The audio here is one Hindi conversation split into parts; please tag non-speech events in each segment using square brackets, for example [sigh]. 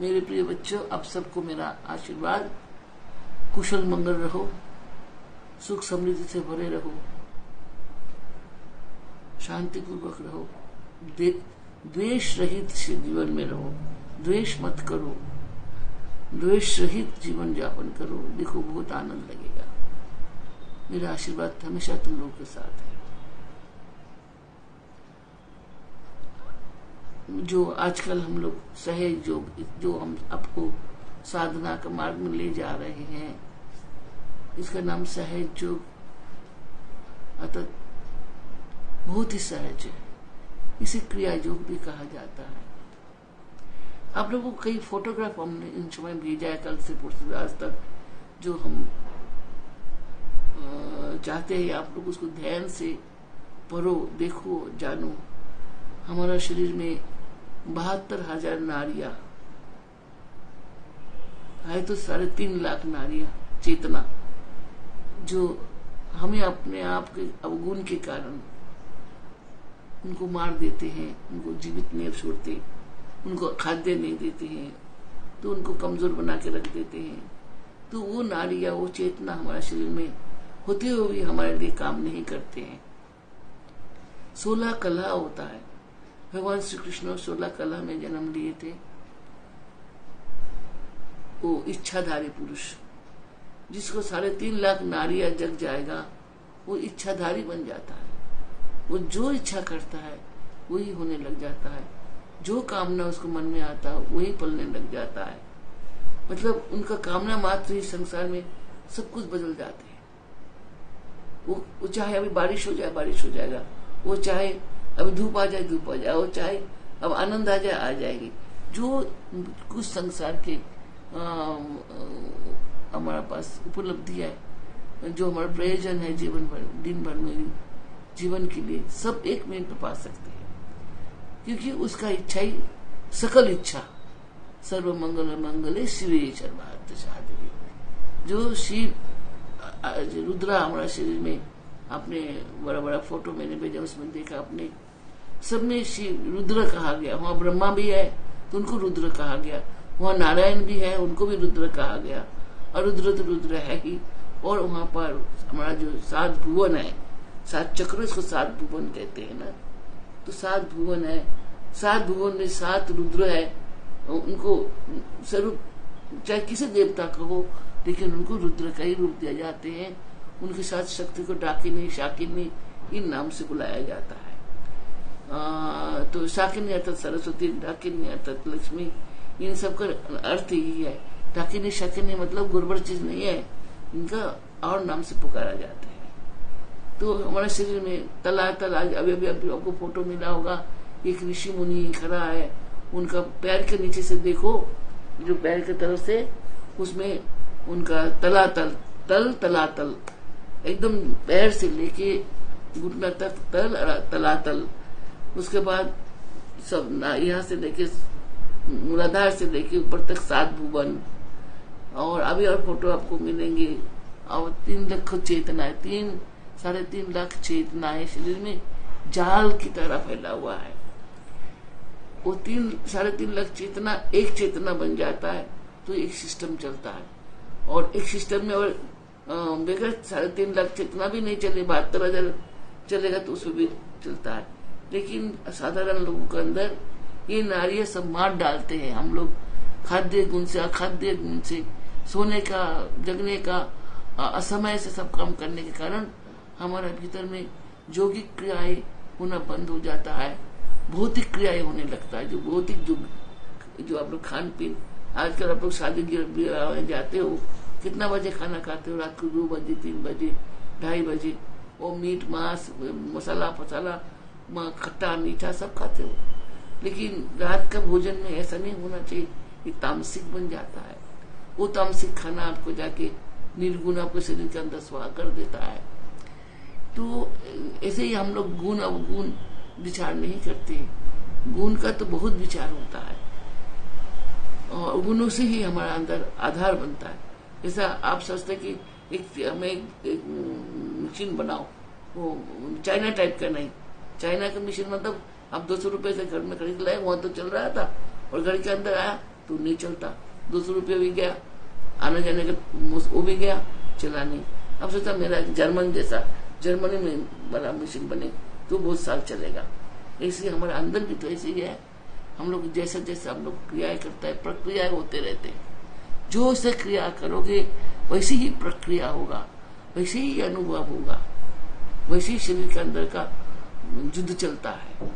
मेरे प्रिय बच्चों, आप सबको मेरा आशीर्वाद। कुशल मंगल रहो, सुख समृद्धि से भरे रहो शांति पूर्वक रहो द्वेष रहित जीवन में रहो, द्वेष मत करो, द्वेष रहित जीवन यापन करो, देखो बहुत आनंद लगेगा। मेरा आशीर्वाद हमेशा तुम लोगों के साथ है। जो आजकल हम लोग सहज योग जो हम आपको साधना का मार्ग में ले जा रहे हैं, इसका नाम सहज योग अर्थात बहुत ही सहज है। इसे क्रिया योग भी कहा जाता है। आप लोगों को कई फोटोग्राफ हमने इन समय भेजा है, कल से पुरसे आज तक, जो हम चाहते हैं आप लोग उसको ध्यान से पढ़ो, देखो, जानो। हमारा शरीर में बहत्तर हज़ार नारिया। है तो साढ़े तीन लाख नारिया, चेतना, जो हमें अपने आप के अवगुण के कारण उनको मार देते हैं, उनको जीवित नहीं छोड़ते, उनको खाद्य नहीं देते हैं तो उनको कमज़ोर बना के रख देते हैं। तो वो नारिया, वो चेतना हमारे शरीर में होते हुए भी हमारे लिए काम नहीं करते हैं। सोलह कला होता है। भगवान श्री कृष्ण सोलह कला में जन्म लिए थे। वो इच्छाधारी पुरुष। जिसको साढ़े तीन लाख नारिया जग जाएगा वो इच्छाधारी बन जाता है। वो जो इच्छा करता है वही होने लग जाता है। जो कामना उसको मन में आता है वही पलने लग जाता है। मतलब उनका कामना मात्र ही संसार में सब कुछ बदल जाते हैं। वो, वो चाहे अभी बारिश हो जाए बारिश हो जाएगा। वो चाहे अब धूप आ जाए, धूप आ जाए, और चाहे अब आनंद आ जाए, आ जाएगी। जो कुछ संसार के हमारा पास उपलब्धि है, जो हमारा प्रयोजन है जीवन भर, दिन भर में, जीवन के लिए, सब एक मिनट पा सकते हैं। क्योंकि उसका इच्छा ही सकल इच्छा। सर्व मंगल मंगले शिव सर्वार्थ जो शिव रुद्रा हमारा शरीर में अपने बड़ा बड़ा फ़ोटो मैंने भेजा, उसमें देखा आपने। सब में शिव रुद्र कहा गया। वहाँ ब्रह्मा भी है तो उनको रुद्र कहा गया। वहाँ नारायण भी है, उनको भी रुद्र कहा गया। और रुद्र तो रुद्र है ही। और वहाँ पर हमारा जो सात भुवन है, सात चक्र इसको सात भुवन कहते हैं ना? तो सात भुवन है। सात भुवन में सात रुद्र है। उनको स्वरूप, चाहे किसी देवता का हो लेकिन उनको रुद्र का ही रूप दिया जाते हैं। उनके साथ शक्ति को डाकिनी, शाकिनी, इन नाम से बुलाया जाता है। तो शाकिनी अर्थात सरस्वती, डाकिनी अर्थात लक्ष्मी, इन सब का अर्थ ही है। डाकिनी, शाकिनी मतलब गुरबर चीज़ नहीं है, इनका और नाम से पुकारा जाता है। तो हमारे शरीर में तला तला, अभी अभी अभी आपको फ़ोटो मिला होगा, एक ऋषि मुनि खड़ा है, उनका पैर के नीचे से देखो, जो पैर की तरफ़ से, उसमें उनका तला, तल तल, तला, तल, एकदम पैर से लेके घुटना तक तल तलातल उसके बाद सब यहाँ से लेके मूलाधार से लेके ऊपर तक सात भुवन। और अभी और फ़ोटो आपको मिलेंगे। और तीन लाख चेतना तीन, साढ़े तीन लाख चेतना है शरीर में। जाल की तरह फैला हुआ है। वो तीन, साढ़े तीन लाख चेतना, एक चेतना बन जाता है तो एक सिस्टम चलता है। और एक सिस्टम में और बगैर साढ़े तीन लाख चेतना भी नहीं चले, बहत्तर हज़ार चलेगा तो उसमें भी चलता है। लेकिन साधारण लोगों के अंदर ये नारिय सब मार डालते हैं। हम लोग खाद्य गुण से, अखाद्य गुण से, सोने का, जगने का असमय से सब काम करने के कारण हमारे भीतर में जोगिक क्रियाएँ होना बंद हो जाता है। भौतिक क्रियाएँ होने लगता है। जो भौतिक जो जो आप लोग खान पीन, आजकल आप लोग शादी जाते हो, कितना बजे खाना खाते हो? रात को दो बजे, तीन बजे, ढाई बजे वो मीट, मांस, मसाला फसाला खट्टा मीठा सब खाते हो। लेकिन रात का भोजन में ऐसा नहीं होना चाहिए ये तामसिक बन जाता है। वो तामसिक खाना आपको जाके निर्गुण आपके शरीर के अंदर स्वाह कर देता है। तो ऐसे ही हम लोग गुण अवगुण विचार नहीं करते। गुण का तो बहुत विचार होता है। और गुणों से ही हमारा अंदर आधार बनता है। जैसा आप सोचते कि एक हमें एक, एक मशीन बनाओ वो चाइना टाइप का नहीं। चाइना का मशीन मतलब आप दो सौ रुपये से घर में खरीद लाए, वहाँ तो चल रहा था। और घर के अंदर आया तो नहीं चलता। दो सौ रुपये भी गया। आने जाने का वो भी गया, चला नहीं। अब सोचा मेरा जर्मन जैसा, जर्मनी में बड़ा मशीन बने तो बहुत साल चलेगा। ऐसे हमारे अंदर भी तो ऐसे ही है। हम लोग जैसा जैसा हम लोग क्रियाएँ करता है, प्रक्रियाएँ होते रहते हैं। जो से क्रिया करोगे, वैसी ही प्रक्रिया होगा, वैसे ही अनुभव होगा। वैसे ही शरीर के अंदर का युद्ध चलता है।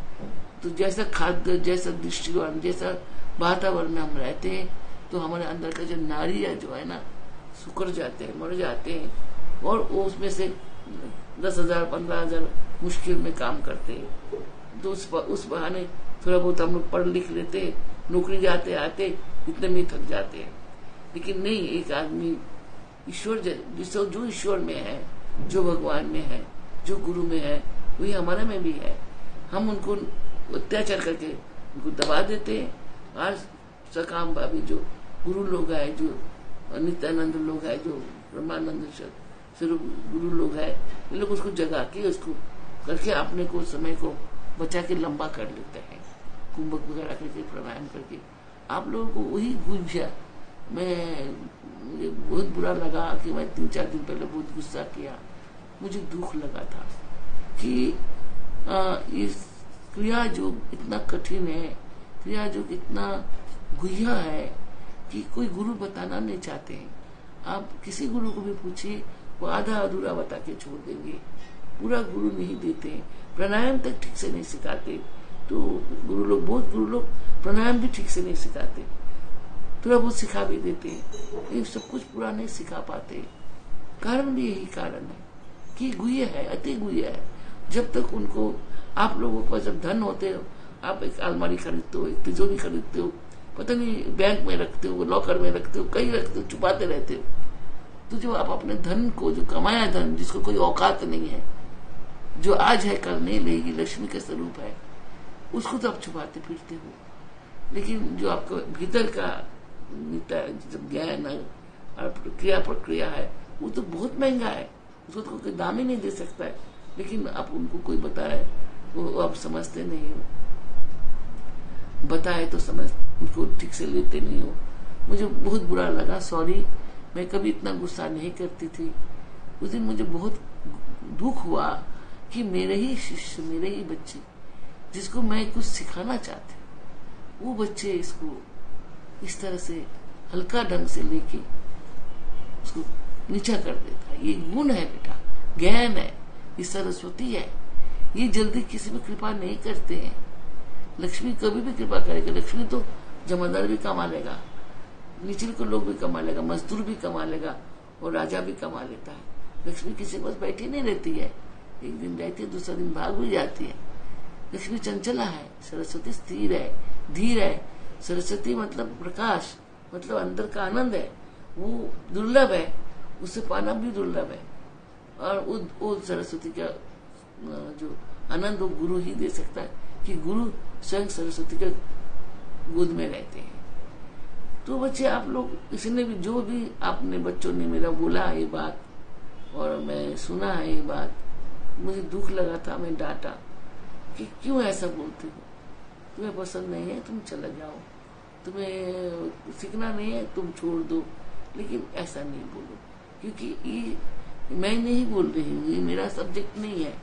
तो जैसा खाद्य, जैसा दृष्टिकोण, जैसा वातावरण में हम रहते हैं तो हमारे अंदर का जो नारिया जो है ना, सुकर जाते हैं, मर जाते हैं, और उसमें से दस हज़ार, पंद्रह हज़ार मुश्किल में काम करते हैं। तो उस उस बहाने थोड़ा बहुत हम लोग पढ़ लिख लेते नौकरी जाते, आते, इतने में थक जाते हैं। लेकिन नहीं, एक आदमी ईश्वर जो ईश्वर में है, जो भगवान में है, जो गुरु में है वही हमारे में भी है। हम उनको अत्याचार करके उनको दबा देते हैं। आज सकाम भाभी जो गुरु लोग है, जो नित्यानंद लोग है, जो ब्रह्मानंद स्वरूप गुरु लोग है, ये लोग उसको जगा के उसको करके अपने को समय को बचा के लंबा कर लेते हैं। कुंभक वगैरह करके, प्राणायाम करके। आप लोगों को वही गुजा मैं, मुझे बहुत बुरा लगा कि मैं तीन चार दिन पहले बहुत गुस्सा किया। मुझे दुख लगा था। कि इस क्रिया जो इतना कठिन है, क्रिया जो इतना गुहिया है कि कोई गुरु बताना नहीं चाहते हैं। आप किसी गुरु को भी पूछिए, वो आधा अधूरा बता के छोड़ देंगे। पूरा गुरु नहीं देते प्राणायाम तक ठीक से नहीं सिखाते। तो गुरु लोग, बहुत गुरु लोग प्राणायाम भी ठीक से नहीं सिखाते। थोड़ा बहुत सिखा भी देते हैं। ये सब कुछ पूरा नहीं सिखा पाते। कारण भी यही कारण है कि गुय है, अति गुय है। जब तक उनको आप लोगों को जब धन होते हो, आप एक अलमारी खरीदते हो, एक तिजोरी खरीदते हो, पता नहीं बैंक में रखते हो लॉकर में रखते हो, कहीं रखते हो, छुपाते रहते हो तो जो आप अपने धन को, जो कमाया धन, जिसको कोई औकात नहीं है, जो आज है, कल नहीं लेगी, लक्ष्मी का स्वरूप है, उसको तो आप छुपाते फिरते हो। लेकिन जो आपको भीतर का ज्ञान क्रिया प्रक्रिया है, वो तो बहुत महँगा है, उसको तो कोई दाम ही नहीं दे सकता है। लेकिन आप उनको कोई बताए, वो आप समझते नहीं हो। बताए तो समझ उसको ठीक से लेते नहीं हो। मुझे बहुत बुरा लगा सॉरी मैं कभी इतना गुस्सा नहीं करती थी। उस दिन मुझे बहुत दुख हुआ कि मेरे ही शिष्य, मेरे ही बच्चे, जिसको मैं कुछ सिखाना चाहती वो बच्चे इसको इस तरह से हल्का ढंग से लेके उसको नीचा कर देता ये गुण है बेटा, ज्ञान है। ये सरस्वती है। ये जल्दी किसी में कृपा नहीं करते हैं। लक्ष्मी कभी भी कृपा करेगा। लक्ष्मी तो जमादार भी कमा लेगा। निचले को लोग भी कमा लेगा। मजदूर भी कमा लेगा। और राजा भी कमा लेता है। लक्ष्मी किसी के पास बैठी नहीं रहती है। एक दिन रहती है, दूसरा दिन भाग भी जाती है। लक्ष्मी चंचला है। सरस्वती स्थिर है। धीर है। सरस्वती मतलब प्रकाश मतलब अंदर का आनंद है। वो दुर्लभ है। उसे पाना भी दुर्लभ है। और वो सरस्वती का जो आनंद वो गुरु ही दे सकता है कि गुरु स्वयं सरस्वती के गोद में रहते हैं। तो बच्चे, आप लोग इसने भी, जो भी आपने बच्चों ने मेरा बोला ये बात, और मैं सुना है ये बात, मुझे दुख लगा था, मैं डांटा कि क्यों ऐसा बोलते हो? तुम्हें पसंद नहीं है, तुम चले जाओ। तुम्हें सीखना नहीं है, तुम छोड़ दो। लेकिन ऐसा नहीं बोलो, क्योंकि ये मैं नहीं बोल रही हूँ, ये मेरा सब्जेक्ट नहीं है।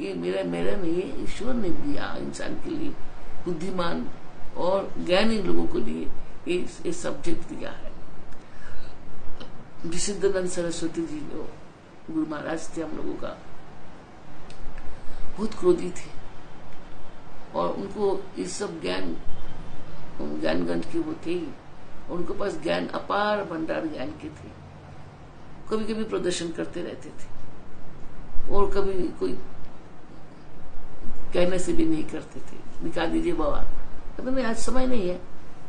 ये मेरा मेरा नहीं है ईश्वर ने दिया इंसान के लिए। बुद्धिमान और ज्ञानी लोगों के लिए ये सब्जेक्ट दिया है। विशुद्धानंद सरस्वती जी जो गुरु महाराज थे हम लोगों का, बहुत क्रोधी थे। और उनको इस सब ज्ञान ज्ञानगंज के वो थे। उनके पास ज्ञान अपार भंडार ज्ञान के थे। कभी कभी प्रदर्शन करते रहते थे। और कभी कोई कहने से भी नहीं करते थे दिखा दीजिए बाबा। कहते, नहीं, आज समय नहीं है।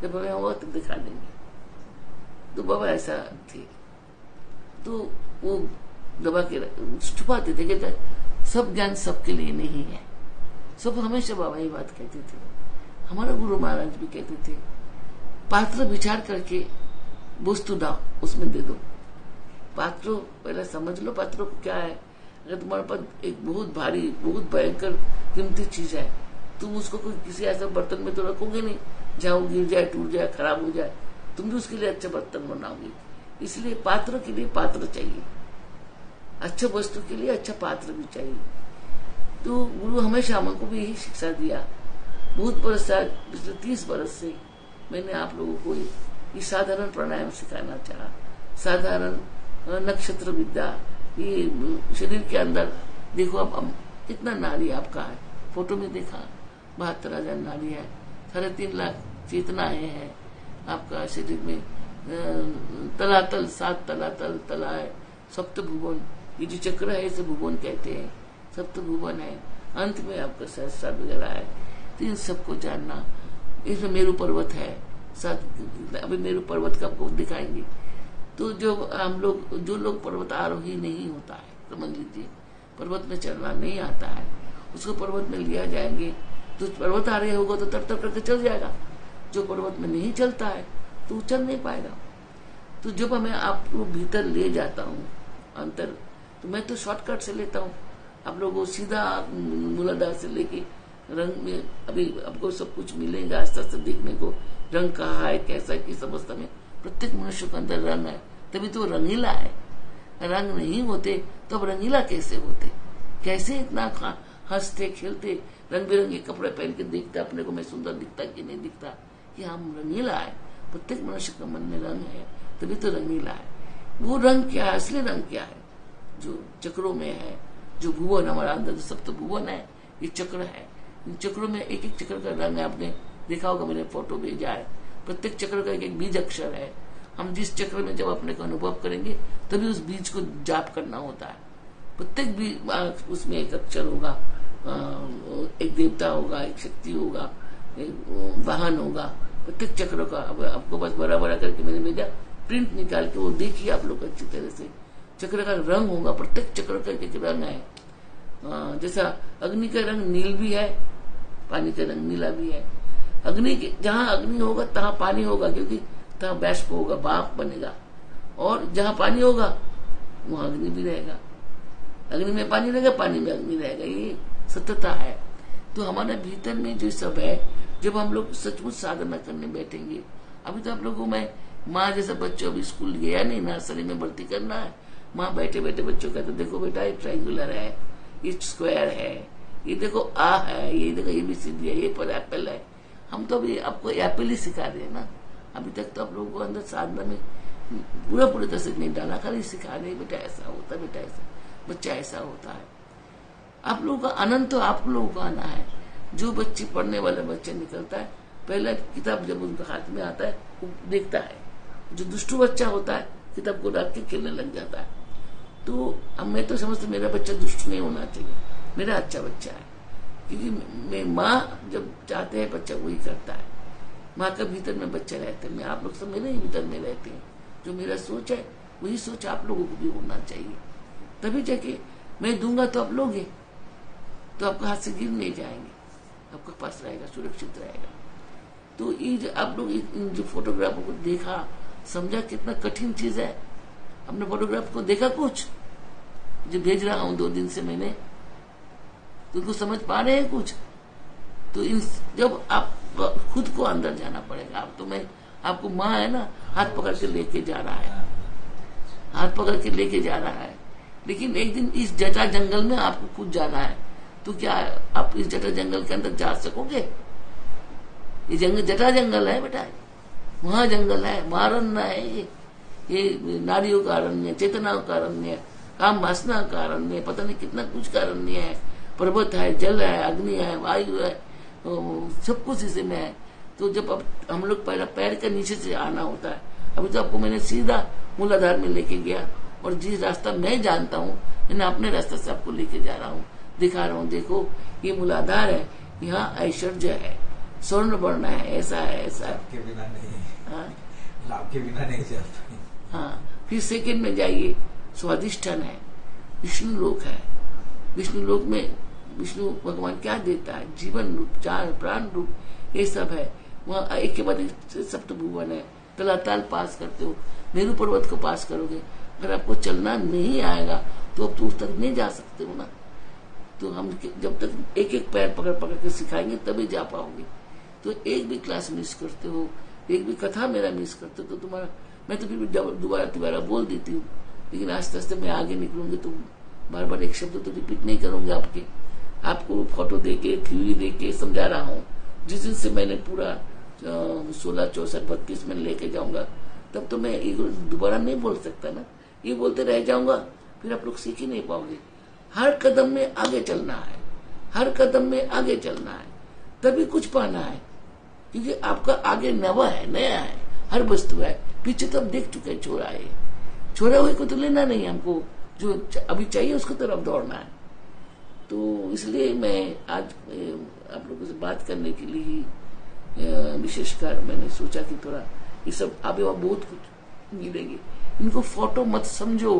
जब हमें होगा तब दिखा देंगे। तो बाबा ऐसा थे। तो वो दबा के छुपाते थे, कहते, सब ज्ञान सबके लिए नहीं है। सब हमेशा बाबा ही बात कहते थे। हमारा गुरु महाराज भी कहते थे, पात्र विचार करके वस्तु दाओ उसमें दे दो। पात्रों, पहले समझ लो पात्रों क्या है। अगर तुम्हारे पास एक बहुत भारी, बहुत भयंकर कीमती चीज़ है, तुम उसको किसी ऐसे बर्तन में तो रखोगे नहीं। जहाँ वो गिर जाए, टूट जाए, खराब हो जाए, तुम भी उसके लिए अच्छा बर्तन बनाओगे। इसलिए पात्र के लिए पात्र चाहिए। अच्छे वस्तु के लिए अच्छा पात्र भी चाहिए। तो गुरु हमेशा हमको भी यही शिक्षा दिया। बहुत बरस पिछले तीस बरस से मैंने आप लोगों को ये साधारण प्राणायाम सिखाना चाहा। साधारण नक्षत्र विद्या, ये शरीर के अंदर, देखो अब कितना नारी आपका है। फ़ोटो में देखा, बहत्तर हज़ार नारी है, साढ़े तीन लाख चेतनाएँ हैं, आपका शरीर में तलातल, सात तलातल, तला है सप्त भुवन ये जो चक्र है, इसे भुवन कहते हैं सप्त भुवन है। अंत में आपका सहसा वगैरह है तो इन सबको जानना, इसमें मेरू पर्वत है साथ अभी मेरू पर्वत का आपको दिखाएँगे। तो जो हम लोग, जो लोग पर्वत आरोही नहीं होता है, समझ लीजिए, पर्वत में चलना नहीं आता है, उसको पर्वत में लिया जाएँगे तो पर्वत आ रहे होगा तो तब तब करके चल जाएगा। जो पर्वत में नहीं चलता है तो चल नहीं पाएगा। तो जब मैं आपको भीतर ले जाता हूँ, अंतर तो मैं तो शॉर्टकट से लेता हूँ। आप लोग सीधा मूलाधार से लेके रंग में, अभी आपको सब कुछ मिलेगा आस्ता आस्ते देखने को, रंग कहा है, कैसा है, किस अवस्था में। प्रत्येक मनुष्य के अंदर रंग है, तभी तो रंगीला है। रंग नहीं होते तो अब रंगीला कैसे होते? कैसे इतना हँसते, खेलते रंग बिरंगे कपड़े पहन के देखते, अपने को मैं सुंदर दिखता कि नहीं दिखता? कि हम रंगीला है। प्रत्येक मनुष्य का मन में रंग है, तभी तो रंगीला है। वो रंग क्या है? असली रंग क्या है? जो चक्रों में है, जो भुवन, हमारा अंदर सब तो भुवन है, ये चक्र है। इन चक्रों में एक एक चक्र का रंग है। आपने देखा होगा, मैंने फ़ोटो भेजा है। प्रत्येक चक्र का एक एक बीज अक्षर है। हम जिस चक्र में जब अपने को अनुभव करेंगे, तभी उस बीज को जाप करना होता है। प्रत्येक बीज उसमें एक अक्षर होगा एक देवता होगा, एक शक्ति होगा, एक वाहन होगा। प्रत्येक चक्र का, अब आपको बस बड़ा बड़ा करके मैंने भेजा, प्रिंट निकाल के वो देखिए आप लोग अच्छी तरह से। चक्र का रंग होगा, प्रत्येक चक्र का एक रंग है। जैसा अग्नि का रंग नील भी है, पानी का रंग नीला भी है। अग्नि जहाँ अग्नि होगा, तहां पानी होगा, क्योंकि तहां बैष्प होगा, बाप बनेगा। और जहाँ पानी होगा, वहाँ अग्नि भी रहेगा। अग्नि में पानी रहेगा, पानी में अग्नि रहेगा। ये सत्यता है। तो हमारे भीतर में जो सब है, जब हम लोग सचमुच साधना करने बैठेंगे, अभी तो आप लोगों मैं माँ जैसा बच्चों अभी स्कूल गया नहीं, नर्सरी में भर्ती करना है। माँ बैठे बैठे बच्चों कहते देखो बेटा, ये ट्राइंगुलर है, ये स्क्वायर है, ये देखो आ है, ये देखो ये भी सीधी है, ये पर एप्पल है। हम तो अभी आपको एप्पल ही सिखा रहे हैं ना। अभी तक तो आप लोगों को अंदर साधना में पूरा पूरी तरह से नहीं डाला। खाली सिखा रहे बेटा ऐसा होता है, बेटा ऐसा। बच्चा ऐसा होता है। आप लोगों का आनंद तो आप लोगों का आना है। जो बच्चे पढ़ने वाला बच्चा निकलता है, पहला किताब जब उनका हाथ में आता है, वो देखता है। जो दुष्टु बच्चा होता है, किताब को रख के खेलने लग जाता है। तो अब मैं तो समझता मेरा बच्चा दुष्ट नहीं होना चाहिए। मेरा अच्छा बच्चा है। क्योंकि मैं जब चाहते हैं, बच्चा वही करता है। माँ का भीतर में बच्चा रहते हैं, मैं आप लोग सब मेरे ही भीतर में रहते हैं। जो मेरा सोच है, वही सोच आप लोगों को भी होना चाहिए। तभी जाके मैं दूँगा तो आप लोगे तो आपको हाथ से गिर नहीं जाएँगे। आपके पास रहेगा, सुरक्षित रहेगा। तो ये जो आप लोग जो फोटोग्राफों को देखा, समझा कितना कठिन चीज़ है। अपने फोटोग्राफ को देखा कुछ? जो भेज रहा हूँ दो दिन से मैंने। तो समझ पा रहे हैं कुछ? तो इन जब आप खुद को अंदर जाना पड़ेगा। आप तो मैं, आपको माँ है ना, हाथ पकड़ के लेके जा रहा है। हाथ पकड़ के लेके जा रहा है। लेकिन एक दिन इस जटा जंगल में आपको खुद जाना है। तो क्या आप इस जटा जंगल के अंदर जा सकोगे? ये जंगल जटा जंगल है बेटा। वहाँ जंगल है महारण्य है ये। ये नारियों का अरण्य चेतनाओं का अरण्य, काम वासना का अरण्य, पता नहीं कितना कुछ का अरण्य है। पर्वत है जल है अग्नि है वायु है सब कुछ इसी में है। तो जब अब हम लोग पहला पैर के नीचे से आना होता है अभी तो आपको मैंने सीधा मूलाधार में लेके गया और जिस रास्ता मैं जानता हूँ मैंने अपने रास्ते से आपको लेके जा रहा हूँ दिखा रहा हूँ। देखो ये मूलाधार है यहाँ ऐश्वर्य है स्वर्ण वर्ण है ऐसा है ऐसा है। के बिना नहीं। हाँ। लाभ के बिना नहीं चलता हाँ फिर सेकंड में जाइए स्वादिष्ठान है विष्णु लोक है। विष्णु लोक में विष्णु भगवान क्या देता है? जीवन रूप, चार प्राण रूप, ये सब है। वहाँ एक के बाद सप्त भुवन है। तलाताल पास करते हो। मेरू पर्वत को पास करोगे। अगर आपको चलना नहीं आएगा तो अब तो उस तक नहीं जा सकते हो ना। तो हम जब तक एक एक पैर पकड़ पकड़ के सिखाएँगे, तभी जा पाओगे। तो एक भी क्लास मिस करते हो, एक भी कथा मेरा मिस करते हो तो तुम्हारा मैं तो फिर दोबारा दोबारा बोल देती हूँ। लेकिन आस्ते आस्ते मैं आगे निकलूँगी तो बार बार एक शब्द तो रिपीट नहीं करूँगी आपके। आपको फ़ोटो देके थ्योरी देके समझा रहा हूँ। जिस दिन से मैंने पूरा सोलह चौसठ बत्तीस में लेके जाऊँगा, तब तो मैं दोबारा नहीं बोल सकता ना। ये बोलते रह जाऊँगा, फिर आप लोग सीख ही नहीं पाओगे। हर कदम में आगे चलना है। हर कदम में आगे चलना है। तभी कुछ पाना है। क्योंकि आपका आगे नवा है, नया है। हर वस्तु है। पीछे तो आप देख चुके हैं छोरा है। छोरा हुए को तो लेना नहीं हमको। जो अभी चाहिए उसको तरफ़ दौड़ना है। तो इसलिए मैं आज आप लोगों से बात करने के लिए विशेषकर मैंने सोचा कि थोड़ा ये सब अभी वहाँ बहुत कुछ मिलेंगे। इनको फ़ोटो मत समझो।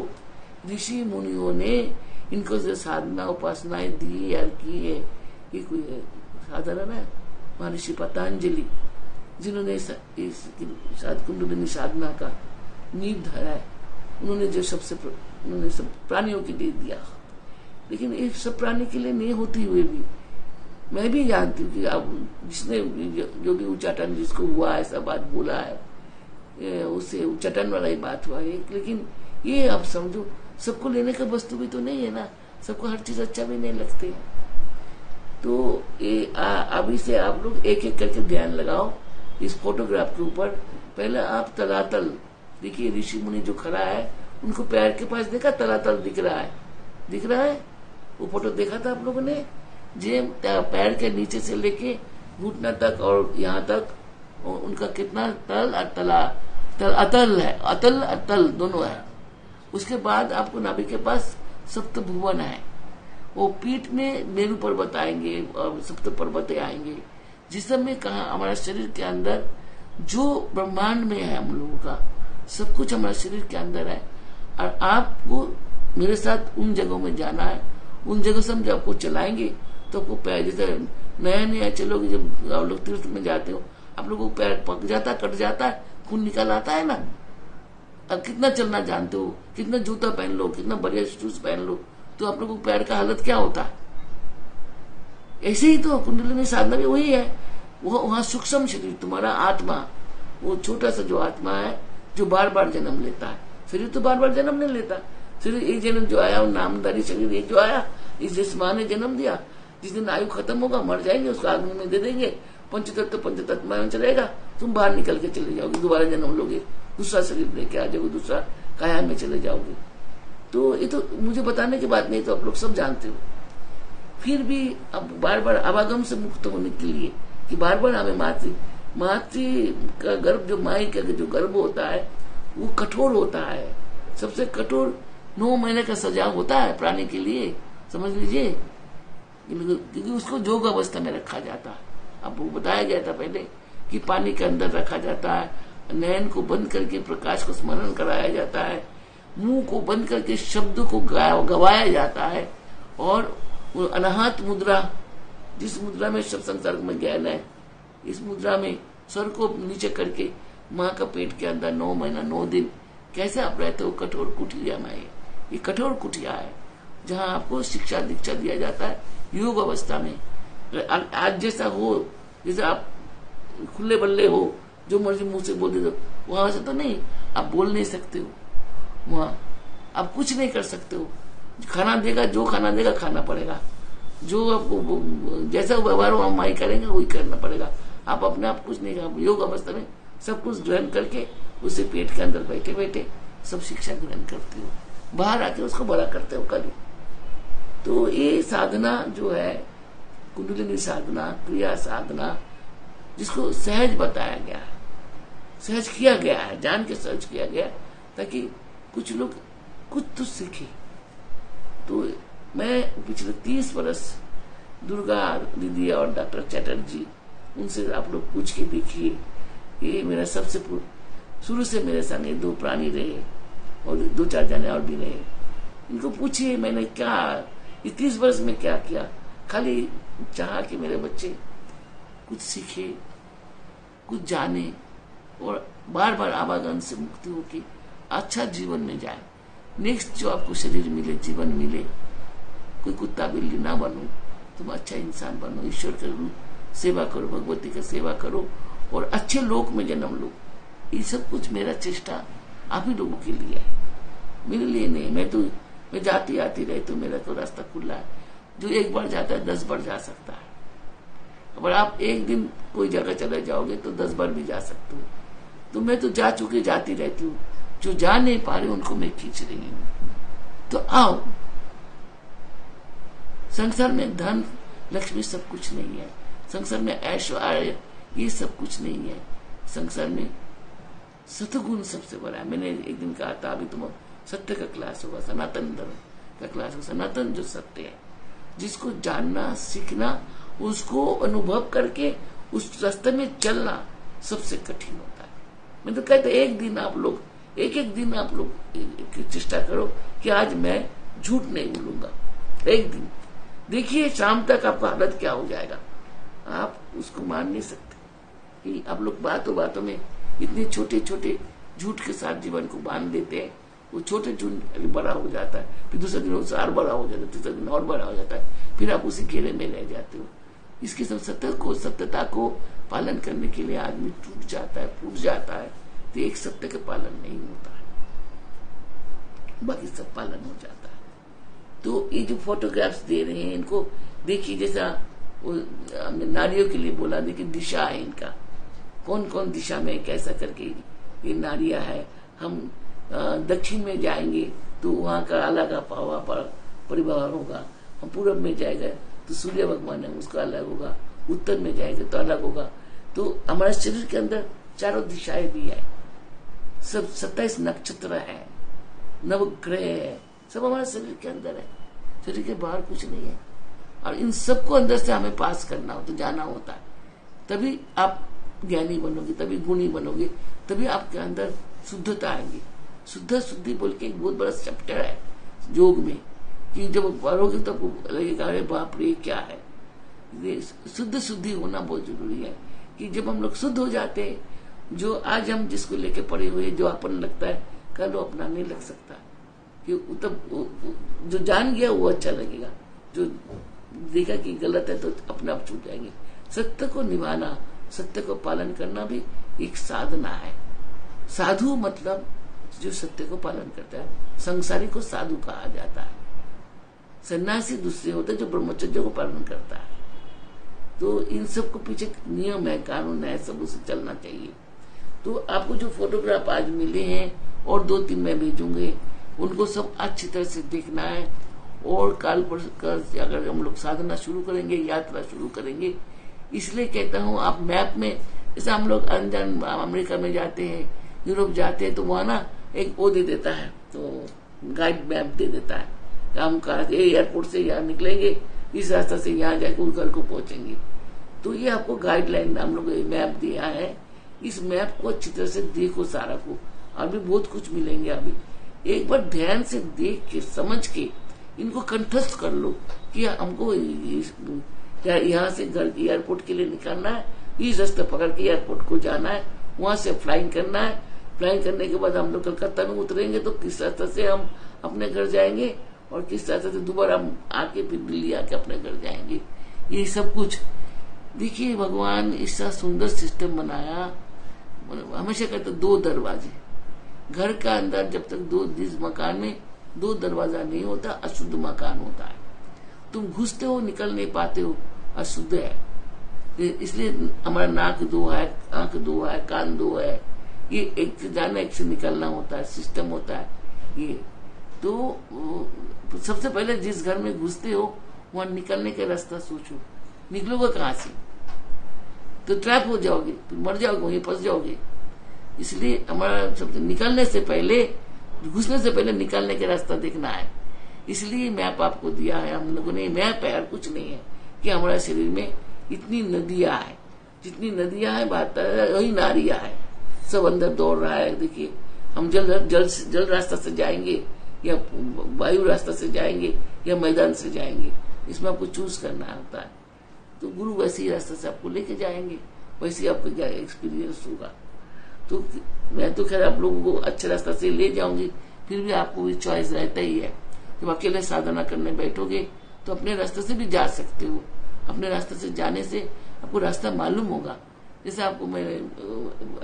ऋषि मुनियों ने इनको जो साधना उपासनाएँ दी, यार की है, ये कोई साधारण है? महर्षि पतंजलि, जिन्होंने इस कुंडलिनी साधना का नींव धरा है, उन्होंने जो सबसे उन्होंने सब प्राणियों के लिए दिया। लेकिन ये सब प्राणी के लिए नहीं होती हुए भी। मैं भी जानती हूँ कि अब जिसने जो भी उच्चाटन जिसको हुआ ऐसा बात बोला है उससे उच्चाटन वाला ही बात हुआ है। लेकिन ये आप समझो, सबको लेने का वस्तु भी तो नहीं है ना। सबको हर चीज़ अच्छा भी नहीं लगती। तो ये अभी से आप लोग एक एक करके ध्यान लगाओ इस फोटोग्राफ के ऊपर। पहले आप तलातल, देखिए ऋषि मुनि जो खड़ा है, उनको पैर के पास देखा तलातल दिख रहा है? दिख रहा है? वो फ़ोटो देखा था आप लोगों ने? जे पैर के नीचे से लेके घुटना तक और यहाँ तक उनका कितना तल और तला, तल, अतल है, अतल अतल, दोनों है। उसके बाद आपको नाभि के पास सप्त भुवन है। वो पीठ में मेरु पर्वत आएँगे और सप्त पर्वत आएँगे। जिस समय कहा, हमारे शरीर के अंदर जो ब्रह्मांड में है हम लोगों का, सब कुछ हमारे शरीर के अंदर है। और आपको मेरे साथ उन जगहों में जाना है उन जगह से हम जब आपको चलाएँगे तो आपको पैर जैसे नया नया चलोगे जब आप लोग तीर्थ में जाते हो, आप लोगों को पैर पक जाता, कट जाता है, खून निकल आता है ना? अब कितना चलना जानते हो? कितना जूता पहन लो, कितना बढ़िया शूज़ पहन लो तो आप लोगों को पैर का हालत क्या होता है? ऐसे ही तो कुंडली साधना भी वही है। वो वहाँ सूक्ष्म शरीर, तुम्हारा आत्मा, वो छोटा सा जो आत्मा है, जो बार बार जन्म लेता है। शरीर तो बार बार जन्म नहीं लेता। शरीर एक जन्म जो आया नामदारी शरीर एक जो आया, इस जिस माँ ने जन्म दिया, जिस दिन आयु खत्म होगा, मर जाएँगे, उसको आदमी में दे देंगे, पंचतत्व पंचतत्व में चलेगा, तुम बाहर निकल के चले जाओगे, दोबारा जन्म लोगे, दूसरा शरीर लेके आ जाओगे, दूसरा काया में चले जाओगे। तो ये तो मुझे बताने की बात नहीं तो आप लोग सब जानते हो। फिर भी अब बार बार आवागम से मुक्त होने के लिए कि बार बार हमें मातृ मातृ का गर्भ, जो माई का जो गर्भ होता है, वो कठोर होता है। सबसे कठोर नौ महीने का सजा होता है प्राणी के लिए, समझ लीजिए। क्योंकि उसको जोग अवस्था में रखा जाता है। आपको बताया गया था पहले कि पानी के अंदर रखा जाता है, नयन को बंद करके प्रकाश को स्मरण कराया जाता है, मुँह को बंद करके शब्द को गवाया जाता है, और अनाहत मुद्रा, जिस मुद्रा में शब्द संसार में ज्ञान है, इस मुद्रा में सर को नीचे करके माँ का पेट के अंदर नौ महीना, नौ दिन, कैसे आप रहते हो कठोर कुटिया में? ये कठोर कुटिया है, जहाँ आपको शिक्षा दीक्षा दिया जाता है योग अवस्था में। आज जैसा हो, जैसे आप खुले बल्ले हो, जो मर्ज़ी मुँह से बोल दे वहाँ से तो नहीं, आप बोल नहीं सकते हो। वहाँ आप कुछ नहीं कर सकते हो। खाना देगा, जो खाना देगा, खाना पड़ेगा। जो आपको जैसा व्यवहार वहाँ माई करेंगे, वही करना पड़ेगा। आप अपने आप कुछ नहीं कर, योग अवस्था में सब कुछ ग्रहण करके, उसे पेट के अंदर बैठे बैठे सब शिक्षा ग्रहण करते हो। बाहर आके उसको बड़ा करते हो कल तो ये साधना जो है, कुंडलिनी साधना, क्रिया साधना, जिसको सहज बताया गया है, सहज किया गया है, जान के सहज किया गया ताकि कुछ लोग कुछ तो सीखे। तो मैं पिछले तीस वर्ष दुर्गा दीदी और डॉक्टर चैटर्जी, उनसे आप लोग पूछ के देखिए, ये मेरा सबसे शुरू से मेरे संग दो प्राणी रहे। और दो चार जाने और भी रहे। इनको पूछिए मैंने क्या तीस वर्ष में क्या किया? खाली चाह कि मेरे बच्चे कुछ सीखे, कुछ जाने और बार बार आवागन से मुक्ति होकर अच्छा जीवन में जाए। नेक्स्ट जो आपको शरीर मिले, जीवन मिले, कोई कुत्ता, बिल्ली ना बनो, तुम अच्छा इंसान बनो, ईश्वर करो सेवा करो, भगवती का सेवा करो और अच्छे लोक में जन्म लो। ये सब कुछ मेरा चेष्टा आप ही लोगों के लिए मेरे लिए नहीं मैं तो मैं जाती आती रही तो मेरा तो रास्ता खुला है। जो एक बार जाता है, दस बार जा सकता है। अगर आप एक दिन कोई जगह चले जाओगे तो दस बार भी जा सकते हो। तो मैं तो जा चुकी, जाती रहती हूँ। जो जा नहीं पा रहे, उनको मैं खींच रही हूँ। तो आओ। संसार में धन, लक्ष्मी सब कुछ नहीं है। संसार में ऐश्वर्य ये सब कुछ नहीं है। संसार में सतगुण सबसे बड़ा है। मैंने एक दिन कहा था अभी तुम सत्य का क्लास होगा, सनातन धर्म का क्लास होगा। सनातन जो सत्य है, जिसको जानना, सीखना, उसको अनुभव करके उस रास्ते में चलना सबसे कठिन होता है। मैं तो कहते एक दिन आप लोग एक एक दिन आप लोग चेष्टा करो कि आज मैं झूठ नहीं बोलूँगा। एक दिन। देखिए, शाम तक आपका हालत क्या हो जाएगा। आप उसको मान नहीं सकते। कि आप लोग बातों बातों में इतने छोटे छोटे झूठ के साथ जीवन को बाँध देते हैं। वो छोटे झूठ बड़ा हो जाता है, फिर दूसरे दिन उससे और बड़ा हो जाता है, तीसरे दिन और बड़ा हो जाता है, फिर आप उसी घेरे में रह जाते हो। इसके सब सत्य को, सत्यता को पालन करने के लिए आदमी टूट जाता है, फूट जाता है तो एक सत्य का पालन नहीं होता। है बाकी सब पालन हो जाता है। तो ये जो फोटोग्राफ्स दे रहे हैं, इनको देखिए, जैसा नारियों के लिए बोला, देखिए दिशा है इनका। कौन कौन दिशा में कैसा करके ये नारिया है, हम दक्षिण में जाएँगे तो वहाँ का अलग पावा परिवार होगा। हम पूरब में जाएगा तो सूर्य भगवान है, उसका अलग होगा। उत्तर में जाएगा तो अलग होगा। तो हमारे शरीर के अंदर चारों दिशाएँ भी है। सब सत्ताईस नक्षत्र है, नवग्रह है, सब हमारे शरीर के अंदर है। शरीर के बाहर कुछ नहीं है। और इन सबको अंदर से हमें पास करना हो तो जाना होता है। तभी आप ज्ञानी बनोगे, तभी गुणी बनोगे, तभी आपके अंदर शुद्धता आएगी। शुद्ध शुद्धि बोल के एक बहुत बड़ा चैप्टर है योग में, कि जब पढ़ोगे तो लगेगा, अरे बाप रे क्या है? शुद्ध शुद्धि होना बहुत ज़रूरी है, कि जब हम लोग शुद्ध हो जाते हैं, जो आज हम जिसको लेके पड़े हुए जो अपन लगता है, कल वो अपना नहीं लग सकता। कि तब जो जान गया, वो अच्छा लगेगा। जो देखा कि गलत है तो अपने आप छूट जाएँगे। सत्य को निभाना सत्य को पालन करना भी एक साधना है। साधु मतलब जो सत्य को पालन करता है, संसारी को साधु कहा जाता है। सन्यासी दूसरे होते जो ब्रह्मचर्य को पालन करता है। तो इन सबको पीछे नियम है, कानून है, सब उसे चलना चाहिए। तो आपको जो फोटोग्राफ आज मिले हैं और दो तीन मैं भेजूँगे, उनको सब अच्छी तरह से देखना है। और काल पर अगर हम लोग साधना शुरू करेंगे, यात्रा शुरू करेंगे इसलिए कहता हूँ, आप मैप में, जैसे हम लोग अनजान अमेरिका में जाते हैं, यूरोप जाते हैं तो वहाँ ना एक वो दे देता है तो गाइड मैप दे देता है हम कहा एयरपोर्ट से यहाँ निकलेंगे, इस रास्ता से यहाँ जाकर उस घर को पहुँचेंगे। तो ये आपको गाइडलाइन हम लोग मैप दिया है। इस मैप को अच्छी तरह से देखो सारा को। अभी बहुत कुछ मिलेंगे अभी। एक बार ध्यान से देख के, समझ के, इनको कंठस्थ कर लो कि हमको यहाँ से घर एयरपोर्ट के लिए निकलना है? इस रास्ते पकड़ के एयरपोर्ट को जाना है। वहाँ से फ्लाइंग करना है। फ्लाइंग करने के बाद हम लोग कलकत्ता में उतरेंगे तो किस रास्ते से हम अपने घर जाएँगे और किस तरह से दोबारा हम आके फिर दिल्ली आके अपने घर जाएँगे। ये सब कुछ। देखिए भगवान इसका सुंदर सिस्टम बनाया। हमेशा कहते दो दरवाजे। घर का अंदर जब तक दो जिस मकान में दो दरवाज़ा नहीं होता, अशुद्ध मकान होता है। तुम घुसते हो, निकल नहीं पाते हो। अशुद्ध है। इसलिए हमारा नाक दो है, आँख दो है, कान दो है। ये एक से जाना एक से निकलना होता है सिस्टम होता है। ये तो सबसे पहले जिस घर में घुसते हो, वहाँ निकलने का रास्ता सोचो। निकलोगे कहाँ से? तो ट्रैप हो जाओगे मर जाओगे, वहीं फंस जाओगे। इसलिए हमारा सबसे, निकलने से पहले, घुसने से पहले निकलने का रास्ता देखना है। इसलिए मैप आपको दिया है, हम लोगों ने मैप है कुछ नहीं है। कि हमारे शरीर में इतनी नदियाँ है, जितनी नदियाँ है, बात वही नारिया है। सब अंदर दौड़ रहा है, देखिए। हम जल जल जल रास्ता से जाएँगे, या वायु रास्ता से जाएँगे, या मैदान से जाएँगे। इसमें आपको चूज़ करना होता है। तो गुरु वैसे ही रास्ते से आपको लेके जाएँगे, वैसे आपको क्या एक्सपीरियंस होगा। तो मैं तो खैर आप लोगों को अच्छे रास्ता से ले जाऊँगी, फिर भी आपको भी चॉइस रहता ही है। जब अकेले साधना करने बैठोगे तो अपने रास्ते से भी जा सकते हो। अपने रास्ते से जाने से आपको रास्ता मालूम होगा। जैसे आपको मैं,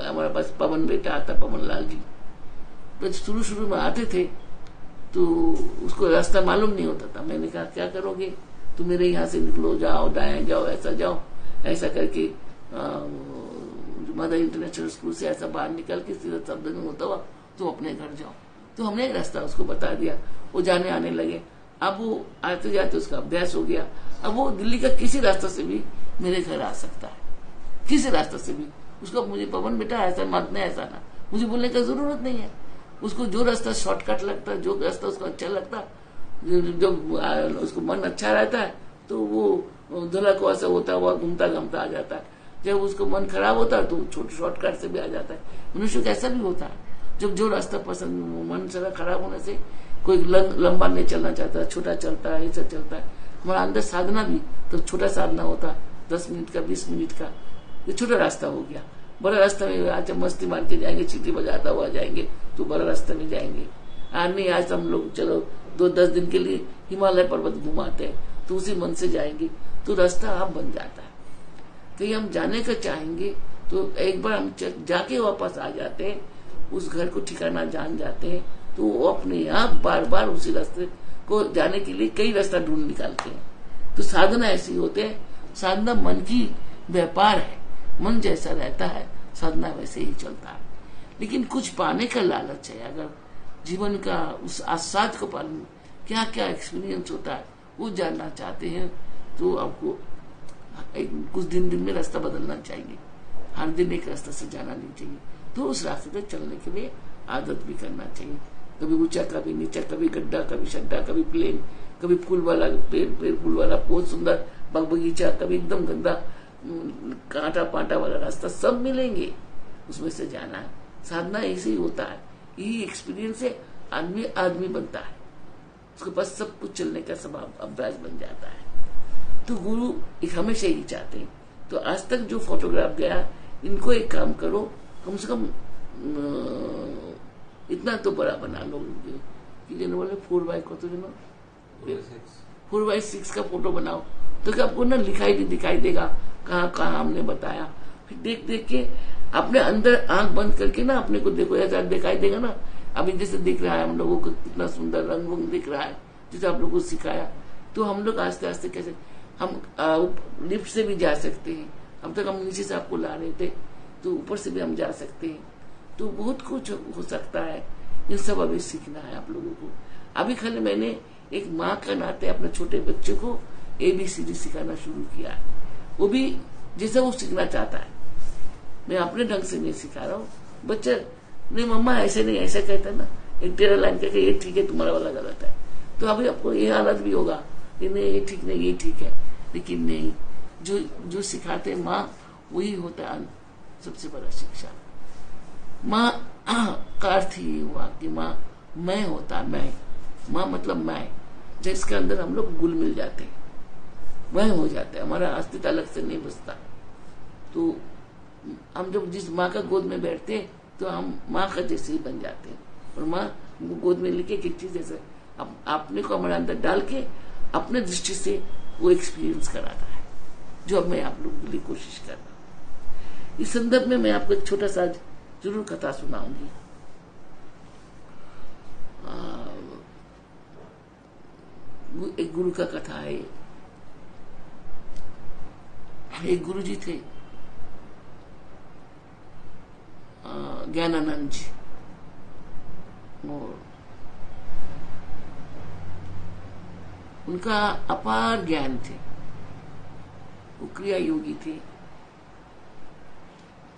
हमारे पास पवन बेटा आता, पवन लाल जी। तो शुरू शुरू में आते थे तो उसको रास्ता मालूम नहीं होता था। मैंने कहा, क्या करोगे? तो मेरे यहाँ से निकलो, जाओ, दाएँ जाओ, ऐसा जाओ। ऐसा करके मदर इंटरनेशनल स्कूल से ऐसा बाहर निकल के सीधा शब्द में होता हुआ, तुम अपने घर जाओ। तो हमने रास्ता उसको बता दिया। वो जाने आने लगे। अब वो आते जाते उसका अभ्यास हो गया। अब वो दिल्ली का किसी रास्ते से भी मेरे घर आ सकता है। किसी रास्ते से भी। उसको मुझे पवन बेटा, ऐसा मत नहीं ऐसा ना। मुझे बोलने का ज़रूरत नहीं है। उसको जो रास्ता शॉर्टकट लगता है जो रास्ता उसको अच्छा लगता, जब उसको मन अच्छा रहता है तो वो धुला को ऐसा होता हुआ घूमता घूमता आ जाता है। जब उसको मन खराब होता है तो छोटे शॉर्टकट से भी आ जाता है। मनुष्य को ऐसा भी होता है। जब जो रास्ता पसंद मन से खराब होने से कोई लंबा नहीं चलना चाहता, छोटा चलता है ऐसा चलता है। हमारा अंदर साधना भी तो छोटा साधना होता, दस मिनट का, बीस मिनट का, ये छोटा रास्ता हो गया। बड़ा रास्ता में आज हम मस्ती मार के जाएँगे, चीटी बजाता हुआ जाएँगे तो बड़ा रास्ते में जाएँगे। आज नहीं, आज हम लोग, चलो, दो, दस दिन के लिए हिमालय पर्वत घुमाते हैं तो उसी मन से जाएँगे तो रास्ता आप बन जाता है। कहीं हम जाने का चाहेंगे तो एक बार हम जाके वापस आ जाते हैं, उस घर को ठिकाना जान जाते हैं तो वो अपने आप बार बार उसी रास्ते को जाने के लिए कई रास्ता ढूंढ निकालते हैं। तो साधना ऐसी होते हैं साधना मन की व्यापार है मन जैसा रहता है साधना वैसे ही चलता है। लेकिन कुछ पाने का लालच है अगर जीवन का उस आसाद को पालन क्या क्या एक्सपीरियंस होता है वो जानना चाहते हैं तो आपको एक, कुछ दिन दिन में रास्ता बदलना चाहिए। हर दिन एक रास्ता से जाना नहीं चाहिए। तो उस रास्ते पे चलने के लिए आदत भी करना चाहिए। कभी ऊँचा, कभी नीचा, कभी गड्ढा, कभी शड्डा, कभी प्लेन कभी फूल वाला पेड़ पेड़, फूल वाला बहुत सुंदर बाग बगीचा कभी एकदम गंदा कांटा पाटा वाला रास्ता सब मिलेंगे। उसमें से जाना है। साधना ऐसे ही होता है। यही एक्सपीरियंस से आदमी आदमी बनता है। उसके पास सब कुछ चलने का स्वभाव अभ्यास बन जाता है। तो गुरु एक हमेशा ही चाहते हैं। तो आज तक जो फोटोग्राफ गया, इनको एक काम करो। कम से कम इतना तो बड़ा बना लो कि बोले फोर बाई को तो फोर बाई सिक्स का फ़ोटो बनाओ। तो क्या आपको ना लिखाई भी दिखाई देगा कहाँ कहाँ हमने बताया? फिर देख देख के अपने अंदर आँख बंद करके ना अपने को देखो ऐसा दिखाई देगा ना। अभी जैसे दिख रहा है हम लोगों को कितना सुंदर रंग वंग दिख रहा है जैसे आप लोगों को सिखाया। तो हम लोग आस्ते आस्ते कैसे हम लिफ्ट से भी जा सकते हैं। अब तक हम नीचे से आपको ला रहे थे तो ऊपर से भी हम जा सकते हैं। तो बहुत कुछ हो सकता है। ये सब अभी सीखना है आप लोगों को। अभी खाली मैंने एक माँ का नाते अपने छोटे बच्चे को ए बी सी डी सिखाना शुरू किया है। वो भी जैसे वो सीखना चाहता है। मैं अपने ढंग से नहीं सिखा रहा हूँ। बच्चा, नहीं मम्मा, ऐसे नहीं, ऐसा कहता ना। एक टेरा लाइन कहकर ये ठीक है, तुम्हारा वाला गलत है। तो अभी आपको ये हालत भी होगा कि नहीं, ये ठीक नहीं, ये ठीक है। लेकिन नहीं, जो जो सिखाते माँ, वही होता है सबसे बड़ा शिक्षा। माँ का अर्थ ही हुआ कि माँ मैं होता मैं। माँ मतलब मैं जिसके अंदर हम लोग गुल मिल जाते हैं। वह हो जाता है हमारा अस्तित्व अलग से नहीं बसता तो हम जब जिस माँ का गोद में बैठते तो हम माँ का जैसे ही बन जाते हैं। और माँ गोद में लेके कि चीज़ जैसे आप, अपने को हमारे अंदर डाल के अपने दृष्टि से वो एक्सपीरियंस कराता है जो अब मैं आप लोगों के लिए कोशिश कर रहा हूँ। इस संदर्भ में मैं आपको एक छोटा सा ज़रूर कथा सुनाऊँगी। एक गुरु का कथा है। एक गुरु जी थे ज्ञानानंद जी। और उनका अपार ज्ञान थे। वो क्रिया योगी थे।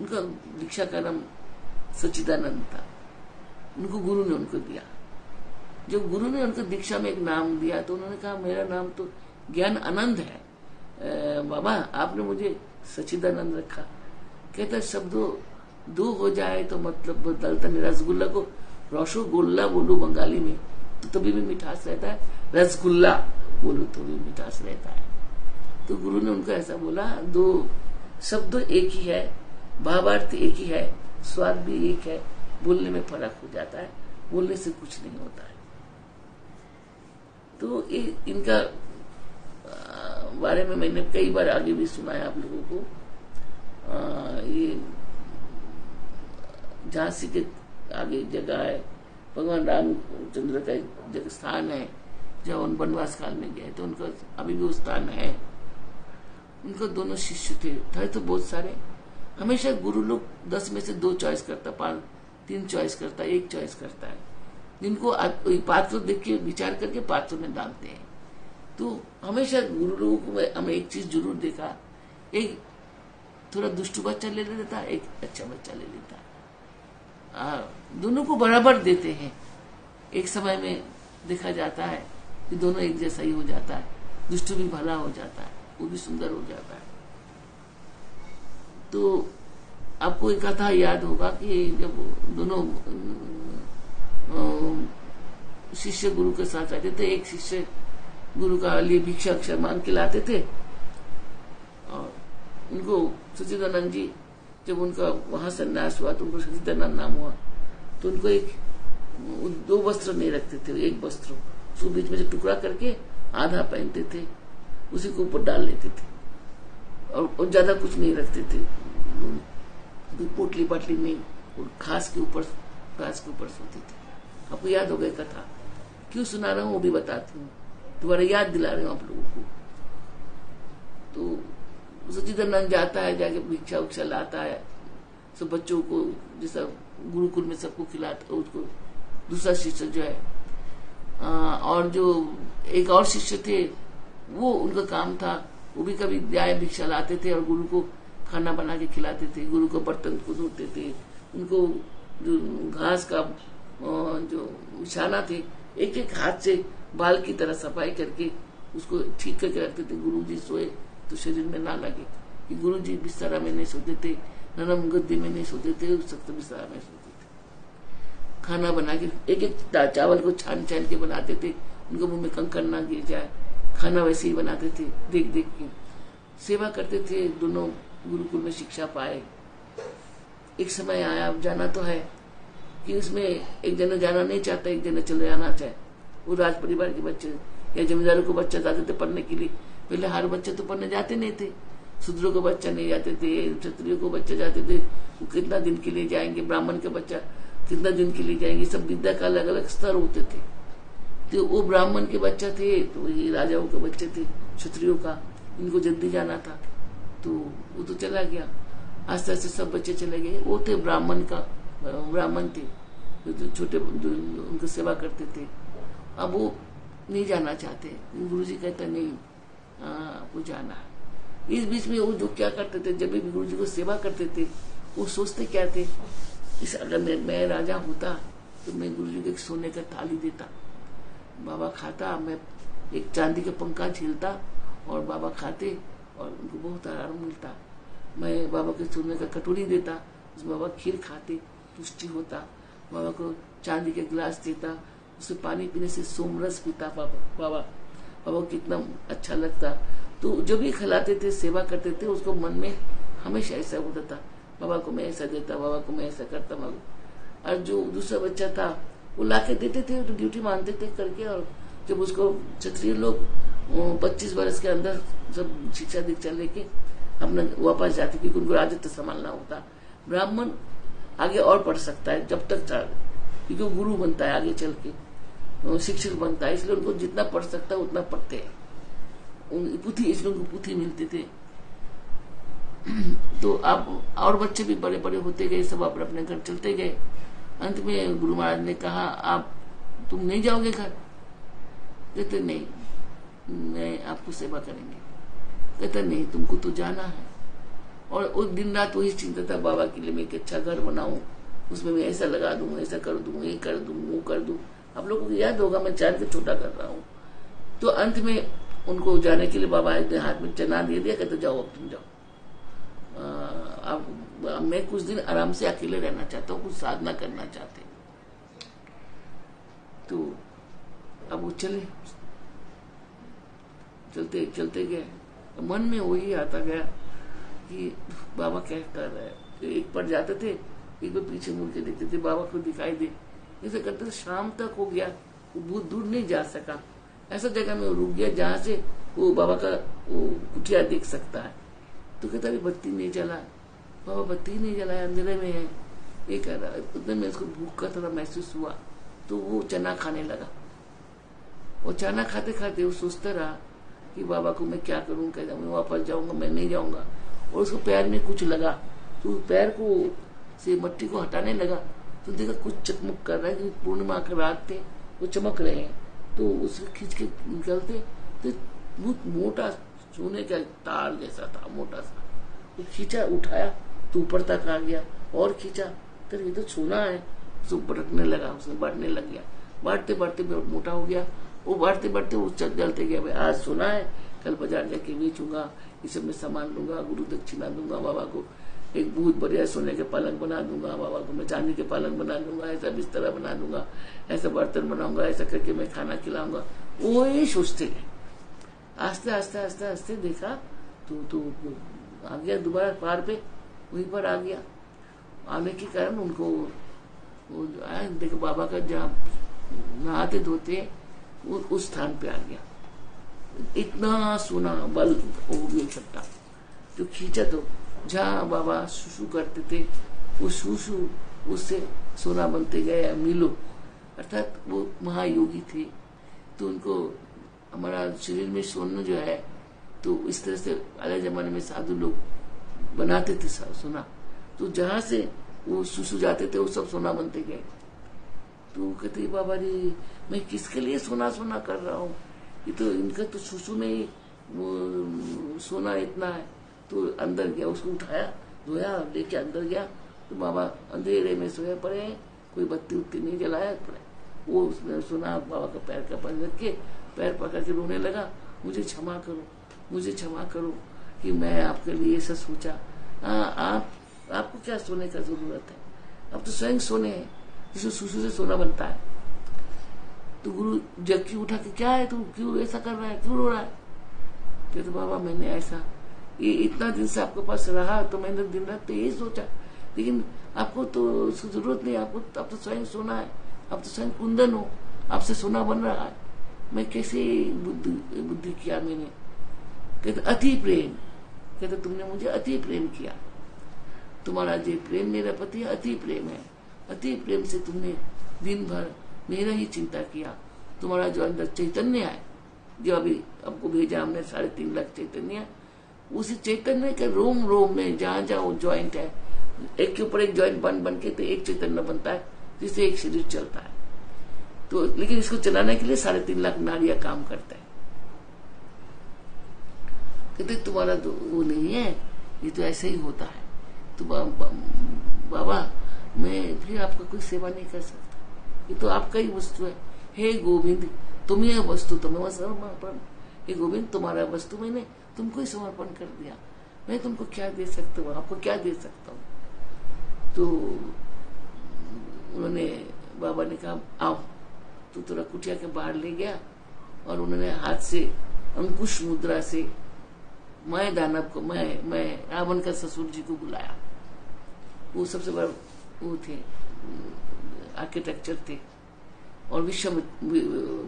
उनका दीक्षा का नाम सचिदानंद था। उनको गुरु ने उनको दिया। जब गुरु ने उनको दीक्षा में एक नाम दिया तो उन्होंने कहा, मेरा नाम तो ज्ञान आनंद है। बाबा, आपने मुझे सचिदानंद रखा। कहता, शब्दों दो हो जाए तो मतलब बदलता नहीं। रसगुल्ला को रसोगुल्ला बोलो बंगाली में तो तभी भी मिठास रहता है। रसगुल्ला बोलो तो भी मिठास रहता है। तो गुरु ने उनको ऐसा बोला, दो, शब्द एक ही है, भावार्थ एक ही है स्वाद भी एक है बोलने में फ़र्क हो जाता है बोलने से कुछ नहीं होता है। तो इनका बारे में मैंने कई बार आगे भी सुना है आप लोगों को। आ, ये झांसी के आगे जगह है भगवान रामचंद्र का जगह स्थान है जब उन वनवास काल में गए तो उनका अभी भी वो स्थान है। उनका दोनों शिष्य थे थे तो बहुत सारे हमेशा गुरु लोग दस में से दो चॉइस करता, पाँच, तीन चॉइस करता, एक चॉइस करता है। जिनको पात्र देख के विचार करके पात्रों में डालते हैं। तो हमेशा गुरु लोगों को हमें एक चीज़ ज़रूर देखा। एक थोड़ा दुष्ट बच्चा ले लेता, एक अच्छा बच्चा ले लेता। दोनों को बराबर देते हैं। एक समय में देखा जाता है कि दोनों एक जैसा ही हो जाता है। दुष्ट भी भला हो जाता है, वो भी सुंदर हो जाता है। तो आपको एक कथा याद होगा कि जब दोनों शिष्य गुरु के साथ आते थे, एक शिष्य गुरु का लिए भिक्षा अक्षर मांग के लाते थे। और उनको सचिदानंद जी, जब उनका वहाँ संन्यास हुआ तो उनको सचिदानंद नाम हुआ तो उनको एक दो वस्त्र नहीं रखते थे, एक वस्त्र। उसको बीच में से टुकड़ा करके आधा पहनते थे, उसी को ऊपर डाल लेते थे। और, ज़्यादा कुछ नहीं रखते थे। पोटली पाटली नहीं और खास के ऊपर घास के ऊपर सोते थे। आपको याद हो गया कथा? क्यों सुना रहा हूँ वो भी बताती हूँ। तुम्हारा याद दिला रहे हूँ आप लोगों को। तो सचिदानंद जाता है जाके भिक्षा उक्षा लाता है सब बच्चों को जैसा गुरुकुल में सबको खिलाता उसको दूसरा शिष्य जो है आ, और जो एक और शिष्य थे वो उनका काम था वो भी कभी न्याय भिक्षा लाते थे और गुरु को खाना बना के खिलाते थे, गुरु को बर्तन को धोते थे। उनको जो घास का जो निशाना थे एक एक हाथ से बाल की तरह सफ़ाई करके उसको ठीक करके रखते थे। गुरु जी सोए तो शरीर में ना लगे कि गुरु जी बिस्तरा में नहीं सोते थे, नरम गद्दे में नहीं सोते थे, सख्त बिस्तरा में सोते थे। खाना बना के एक एक चावल को छान छान के बनाते थे। उनको मुँह में कंकड़ ना गिर जाए। खाना वैसे ही बनाते थे, देख देख के। सेवा करते थे, दोनों गुरुकुल में शिक्षा पाए। एक समय आया जाना तो है कि उसमें एक जना जाना नहीं चाहता, एक जना चले जाना चाहे। वो राज परिवार के बच्चे या जमींदारों को बच्चा जाते थे पढ़ने के लिए। पहले हर बच्चे तो पढ़ने जाते नहीं थे। शूद्रों को बच्चा नहीं जाते थे, क्षत्रियो को बच्चे जाते थे। वो कितना दिन के लिए जाएँगे, ब्राह्मण के बच्चा कितना दिन के लिए जाएँगे सब विद्या का अलग अलग स्तर होते थे। तो वो ब्राह्मण के बच्चा थे तो वही राजाओं के बच्चे थे क्षत्रियो का इनको जल्दी जाना था। तो वो तो चला गया। आस्ते आस्ते सब बच्चे चले गए। वो थे ब्राह्मण का ब्राह्मण थे। जो छोटे उनको सेवा करते थे। अब वो नहीं जाना चाहते। गुरु जी कहते नहीं आपको जाना इस बीच में वो जो क्या करते थे जब भी गुरु जी को सेवा करते थे वो सोचते क्या थे? इस अगर मैं, मैं राजा होता तो मैं गुरु जी को एक सोने का थाली देता। बाबा खाता, मैं एक चांदी का पंखा झीलता और बाबा खाते और उनको बहुत आराम मिलता। मैं बाबा के सोने का कटोरी देता, उस बाबा खीर खाते पुष्टि होता। बाबा को चांदी के गिलास देता, उसे पानी पीने से सोमरस पीता बाबा बाबा। बाबा कितना अच्छा लगता। तो जो भी खिलाते थे, सेवा करते थे, उसको मन में हमेशा ऐसा होता था। बाबा को मैं ऐसा देता, बाबा को मैं ऐसा करता, बाबा और जो दूसरा बच्चा था वो ला के देते थे तो ड्यूटी मानते थे करके, और जब उसको क्षत्रिय लोग पच्चीस वर्ष के अंदर सब शिक्षा दीक्षा लेके अपना वापस जाते, क्योंकि उनको राजत्व संभालना होता। ब्राह्मण आगे और पढ़ सकता है, जब तक चाहे क्योंकि गुरु बनता है आगे चल के। शिक्षक बनता है, इसलिए उनको जितना पढ़ सकता है, उतना पढ़ते हैं। पुथी, इसलिए उनको पुथी मिलते थे। [clears throat] तो अब और बच्चे भी बड़े बड़े होते गए, सब अपने अपने घर चलते गए। अंत में गुरु महाराज ने कहा, आप, तुम नहीं जाओगे घर? कहते, नहीं, मैं आपको सेवा करेंगे। कहता, नहीं, तुमको तो जाना है। और उस दिन रात वही चिंता था बाबा के लिए मैं एक अच्छा घर बनाऊ, उसमें मैं ऐसा लगा दू, ऐसा कर दू, ये कर दू, वो कर दू। आप लोगों को याद होगा, मैं चार के छोटा कर रहा हूँ। तो अंत में उनको जाने के लिए बाबा ने हाथ में चना दे दिया, कहते, जाओ, अब तुम जाओ। अब मैं कुछ दिन आराम से अकेले रहना चाहता हूँ, कुछ साधना करना चाहते तो अब वो चले। चलते चलते गए। मन में वही आता गया कि बाबा क्या कर रहे हैं। एक पर जाते थे, एक बार पीछे मुड़ के देखते थे, बाबा को दिखाई दे। ऐसे करते थे, शाम तक हो गया, वो बहुत दूर नहीं जा सका। ऐसा जगह में रुक गया जहाँ से वो बाबा का वो कुटिया देख सकता है। तो कहता अभी बत्ती नहीं जला। बाबा बत्ती नहीं जलाया, अंधेरे में है। ये कह रहा है उतने में उसको भूख का थोड़ा महसूस हुआ तो वो चना खाने लगा। वो चना खाते खाते वो सोचता रहा कि बाबा को मैं क्या करूँ कहता मैं वापस जाऊँगा, मैं नहीं जाऊँगा। और उसको पैर में कुछ लगा तो पैर को, से मट्टी को हटाने लगा। तो देखा कुछ चकमक कर रहा है कि पूर्णिमा के रात थे, वो चमक रहे हैं। तो उसको खींच के निकलते तो बहुत मोटा सोने का तार जैसा था, मोटा सा। वो खींचा, उठाया तो ऊपर तक आ गया, और खींचा तो ये तो सोना है। उसको भटकने लगा उसने बढ़ने लग गया। बढ़ते बढ़ते मोटा हो गया। वो बढ़ते बढ़ते वो चल जलते गया, भाई, आज सोना है। कल बाज़ार जाके बेचूँगा, इस में सामान लूँगा गुरु दक्षिणा दूँगा बाबा को। एक बहुत बढ़िया सोने के पलंग बना दूँगा, बाबा को मैं चांदी के पलंग बना दूँगा, ऐसा बिस्तर बना दूँगा, ऐसा बर्तन बनाऊँगा, ऐसा करके मैं खाना खिलाऊँगा। वो ही सोचते गए आस्ते आस्ते आस्ते आस्ते देखा तो तो आ गया दोबारा पार पे। वहीं पर आ गया। आने के कारण उनको वो देखो बाबा का जहाँ नहाते धोते उस स्थान पे आ गया। इतना सोना बल हो गया इकट्ठा तो खींचा तो जहाँ बाबा सुसु करते थे, वो सुसु उससे सोना बनते गए मिलो अर्थात वो महायोगी थे। तो उनको हमारा शरीर में सोना जो है तो इस तरह से अलग जमाने में साधु लोग बनाते थे सब सोना। तो जहाँ से वो सुसु जाते थे, वो सब सोना बनते गए। तो कहते, बाबा जी, मैं किसके लिए सोना सोना कर रहा हूँ? ये तो इनका तो सुसु में ही, वो, सोना इतना है। तो अंदर गया, उसको उठाया, धोया, लेके अंदर गया। तो बाबा अंधेरे में सोए पड़े कोई बत्ती उत्ती नहीं जलाया पड़े। वो उसने सुना बाबा का पैर का पकड़ के, पैर पकड़ के रोने लगा। मुझे क्षमा करो, मुझे क्षमा करो कि मैं आपके लिए ऐसा सोचा। आ, आप आपको क्या सोने का ज़रूरत है? अब तो स्वयं सोने हैं जिसमें सुसु से सोना बनता है। तो गुरु जबकि उठा के क्या है तू? क्यों ऐसा कर रहा है? क्यों रो रहा है? कहते बाबा मैंने ऐसा ये इतना दिन से आपके पास रहा तो मैंने दिन रात तो यही सोचा। लेकिन आपको तो उसकी ज़रूरत नहीं आपको आप तो स्वयं सोना है। आप तो स्वयं कुंदन हो। आपसे सोना बन रहा है। मैं कैसे बुद्धि बुद्धि किया मैंने? कहते अति प्रेम। कहते तुमने मुझे अति प्रेम किया। तुम्हारा जो प्रेम मेरा पति अति प्रेम है, अति प्रेम से तुमने दिन भर मेरा ही चिंता किया। तुम्हारा जो अंदर चैतन्य है, जो अभी आपको भेजा हमने साढ़े तीन लाख चैतन्य, उसी चैतन्य के रोम रोम में जहाँ जहाँ वो ज्वाइंट है, एक के ऊपर एक ज्वाइंट बन बन के तो एक चैतन्य बनता है, जिससे एक शरीर चलता है। तो लेकिन इसको चलाने के लिए साढ़े तीन लाख नारिया काम करते हैं। कहते तुम्हारा तो वो नहीं है ये तो ऐसे ही होता है। तो बा, बा, बाबा मैं फिर आपका कोई सेवा नहीं कर सकता। ये तो आपका ही वस्तु है। हे गोविंद तुम ही वस्तु तुम्हें समर्पण। हे गोविंद तुम्हारा वस्तु मैंने तुमको ही समर्पण कर दिया। मैं तुमको क्या दे सकता हूँ? आपको क्या दे सकता हूँ? तो उन्होंने बाबा ने कहा आओ तो थोड़ा कुटिया के बाहर ले गया। और उन्होंने हाथ से अंकुश मुद्रा से मैं दानव को मैं मैं रावण का ससुर जी को बुलाया। वो सबसे बड़ा वो थे आर्किटेक्चर थे। और विश्व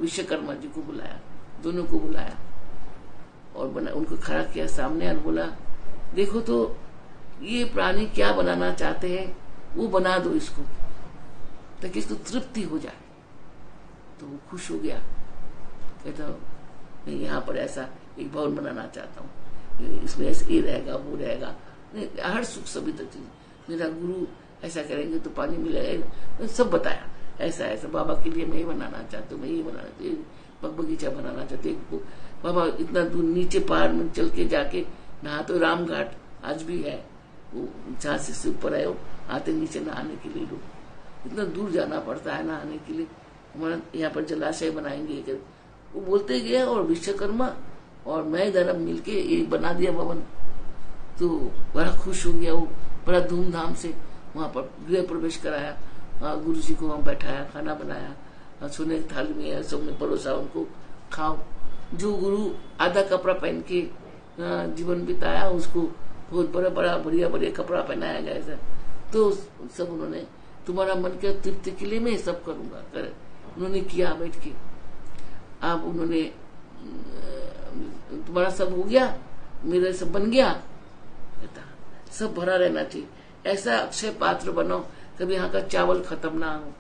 विश्वकर्मा जी को बुलाया, दोनों को बुलाया। और बना उनको खड़ा किया सामने और बोला, देखो तो ये प्राणी क्या बनाना चाहते हैं? वो बना दो इसको, ताकि इसको तृप्ति हो जाए। तो वो खुश हो गया। कहता, मैं यहाँ पर ऐसा एक भवन बनाना चाहता हूँ। इसमें ऐसे ये रहेगा, वो रहेगा। हर सुख सुविधा चीज़। मेरा गुरु ऐसा करेंगे तो पानी मिलेगा सब बताया, ऐसा ऐसा। बाबा के लिए मैं ये बनाना चाहती हूँ, मैं ये बनाना चाहती हूँ बगीचा बनाना चाहती हूँ बाबा इतना दूर नीचे पहाड़ में चल के जाके नहा तो राम घाट आज भी है। वो झांसी से ऊपर आए आते नीचे नहाने के लिए लोग। इतना दूर जाना पड़ता है नहाने के लिए। हमारा यहाँ पर जलाशय बनाएँगे वो बोलते गया और विश्वकर्मा और मैं धर्म मिलके ये बना दिया भवन। तो बड़ा खुश हो गया वो, बड़ा धूमधाम से वहाँ पर गृह प्रवेश कराया गुरु जी को वहाँ बैठाया, खाना बनाया सोने की थाली में सबने परोसा उनको, खाओ। जो गुरु आधा कपड़ा पहन के जीवन बिताया, उसको बहुत बड़ा बड़ा बढ़िया बढ़िया कपड़ा पहनाया गया ऐसा तो सब उन्होंने, तुम्हारा मन के तृप्ति के लिए मैं सब करूँगा, कर। उन्होंने किया बैठ के। अब उन्होंने तुम्हारा सब हो गया, मेरा सब बन गया। कहता, सब भरा रहना चाहिए। ऐसा अक्षय पात्र बनो कभी यहाँ का चावल खत्म ना हो।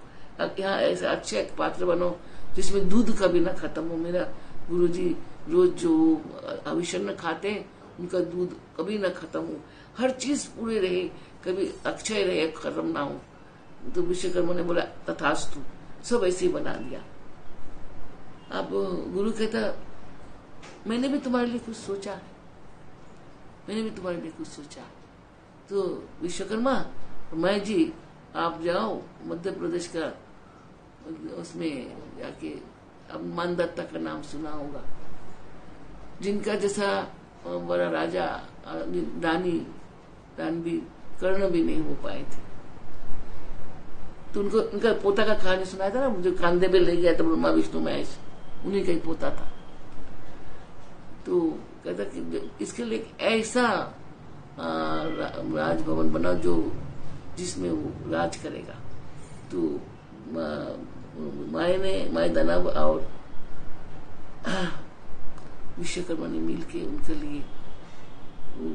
यहाँ ऐसा अक्षय पात्र बनो, जिसमें दूध कभी ना खत्म हो। मेरा गुरुजी रोज जो अविषण खाते हैं, उनका दूध कभी ना खत्म हो। हर चीज़ पूरे रहे, कभी अक्षय रहे, खत्म ना हो। तो विश्वकर्मा ने बोला, तथास्तु, सब ऐसे ही बना दिया। अब गुरु कहता मैंने भी तुम्हारे लिए कुछ सोचा मैंने भी तुम्हारे लिए कुछ सोचा तो विश्वकर्मा, मैं जी, आप जाओ, मध्य प्रदेश का, उसमें जाके अब मानदत्ता का नाम सुना होगा। जिनका जैसा बड़ा राजा रानी, रानवी, कर्ण भी नहीं हो पाए थे। तो उनको, उनका पोता का कहानी सुनाया था ना? जो कांधे में ले गया था ब्रह्मा, विष्णु, महेश, उन्हीं का ही पोता था। तो कहता कि इसके लिए ऐसा राजभवन बना जो जिसमें वो राज करेगा। तो माए ने, माए दानव और विश्वकर्मा ने मिलके उनके लिए वो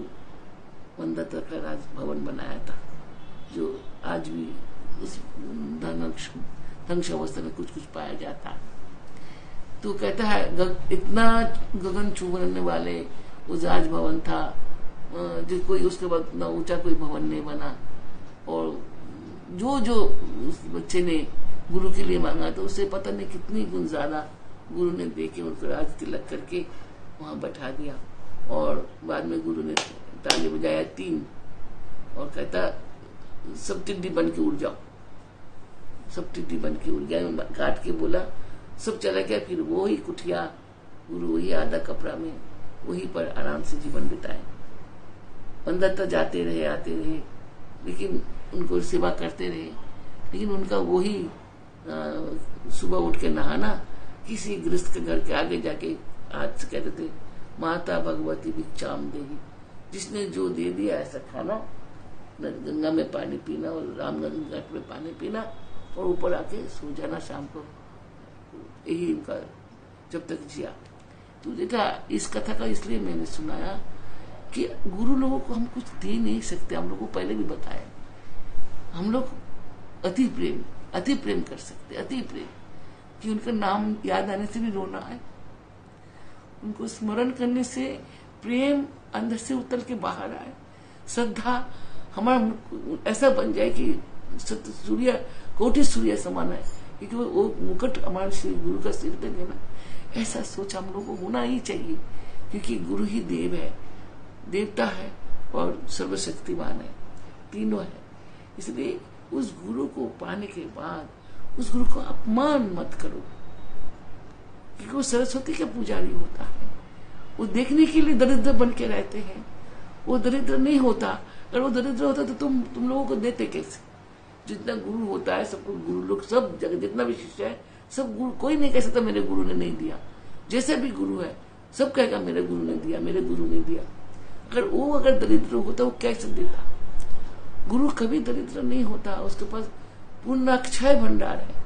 मंदता का राजभवन बनाया था। जो आज भी उस ध्वंस अवस्था में कुछ कुछ पाया जाता है। तो कहता है गग, इतना गगन छूने वाले वो राजभवन था जो कोई उसके बाद इतना ऊँचा कोई भवन नहीं बना। और जो जो उस बच्चे ने गुरु के लिए मांगा तो उसे पता नहीं कितनी गुण ज़्यादा गुरु ने देखे उनको राज तिलक करके वहाँ बैठा दिया। और बाद में गुरु ने ताली बजाया तीन और कहता सब टिड्डी बन के उड़ जाओ। सब टिड्डी बन के उड़ गया। काट के बोला सब चला गया, फिर वो ही कुठिया, गुरु, वही आधा कपड़ा में, वही पर आराम से जीवन बिताए। अंदर तक जाते रहे, आते रहे, लेकिन उनको सेवा करते रहे। लेकिन उनका वही सुबह उठ के नहाना, किसी गृहस्थ के घर के आगे जाके आज से कहते थे, माता भगवती भिक्षाम देगी जिसने जो दे दिया ऐसा खाना गंगा में पानी पीना और रामगंगा घाट में पानी पीना और ऊपर आके सो जाना शाम को। यही इनका जब तक जिया। तो देखा, इस कथा का इसलिए मैंने सुनाया कि गुरु लोगों को हम कुछ दे नहीं सकते, हम लोग को पहले भी बताया। हम लोग अति प्रेम अति प्रेम कर सकते, अति प्रेम। कि उनका नाम याद आने से भी रोना है। उनको स्मरण करने से प्रेम अंदर से उतर के बाहर आए। श्रद्धा हमारा ऐसा बन जाए कि सूर्य, कोटि सूर्य समान है। क्योंकि वो मुकुट हमारे श्री गुरु का सिर पे देना। ऐसा सोच हम लोग को होना ही चाहिए, क्योंकि गुरु ही देव है, देवता है और सर्वशक्तिमान है, तीनों है। इसलिए उस गुरु को पाने के बाद, उस गुरु को अपमान मत करो, क्योंकि वो सरस्वती का पुजारी होता है। वो देखने के लिए दरिद्र बन के रहते हैं। वो दरिद्र नहीं होता। अगर वो दरिद्र होता तो तुम तुम लोगों को देते कैसे? जितना गुरु होता है, सबको गुरु लोग, सब जगह जितना भी शिष्य है, सब गुरु, कोई नहीं कह सकता मेरे गुरु ने नहीं दिया। जैसे भी गुरु है, सब कहेगा, मेरे गुरु ने दिया, मेरे गुरु ने दिया। अगर वो अगर दरिद्र होता, वो कैसे देता गुरु कभी दरिद्र नहीं होता, उसके पास पूर्ण अक्षय भंडार है।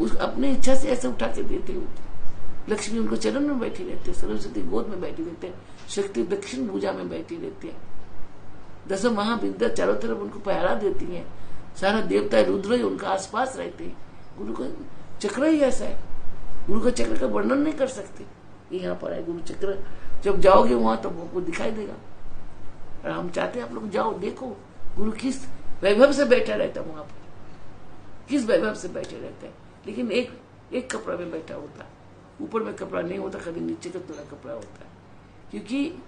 उस अपने इच्छा से ऐसे उठा के देते हो लक्ष्मी उनको चरण में बैठी रहते सरस्वती गोद में बैठी रहते शक्ति दक्षिण पूजा में बैठी रहती है। दस महाविद्या चारों तरफ़ उनको पहरा देती है। सारा देवता रुद्र ही उनका आसपास रहते हैं। गुरु का चक्र ही ऐसा है। गुरु का चक्र का वर्णन नहीं कर सकते। यहाँ पर है, गुरु चक्र। जब जाओगे वहाँ तो आपको दिखाई देगा। और हम चाहते हैं आप लोग जाओ, देखो। गुरु किस वैभव से बैठा रहता है वहाँ पर। किस वैभव से बैठे रहते हैं। लेकिन एक एक कपड़ा में बैठा होता है। ऊपर में कपड़ा नहीं होता कभी नीचे का थोड़ा कपड़ा होता है। क्योंकि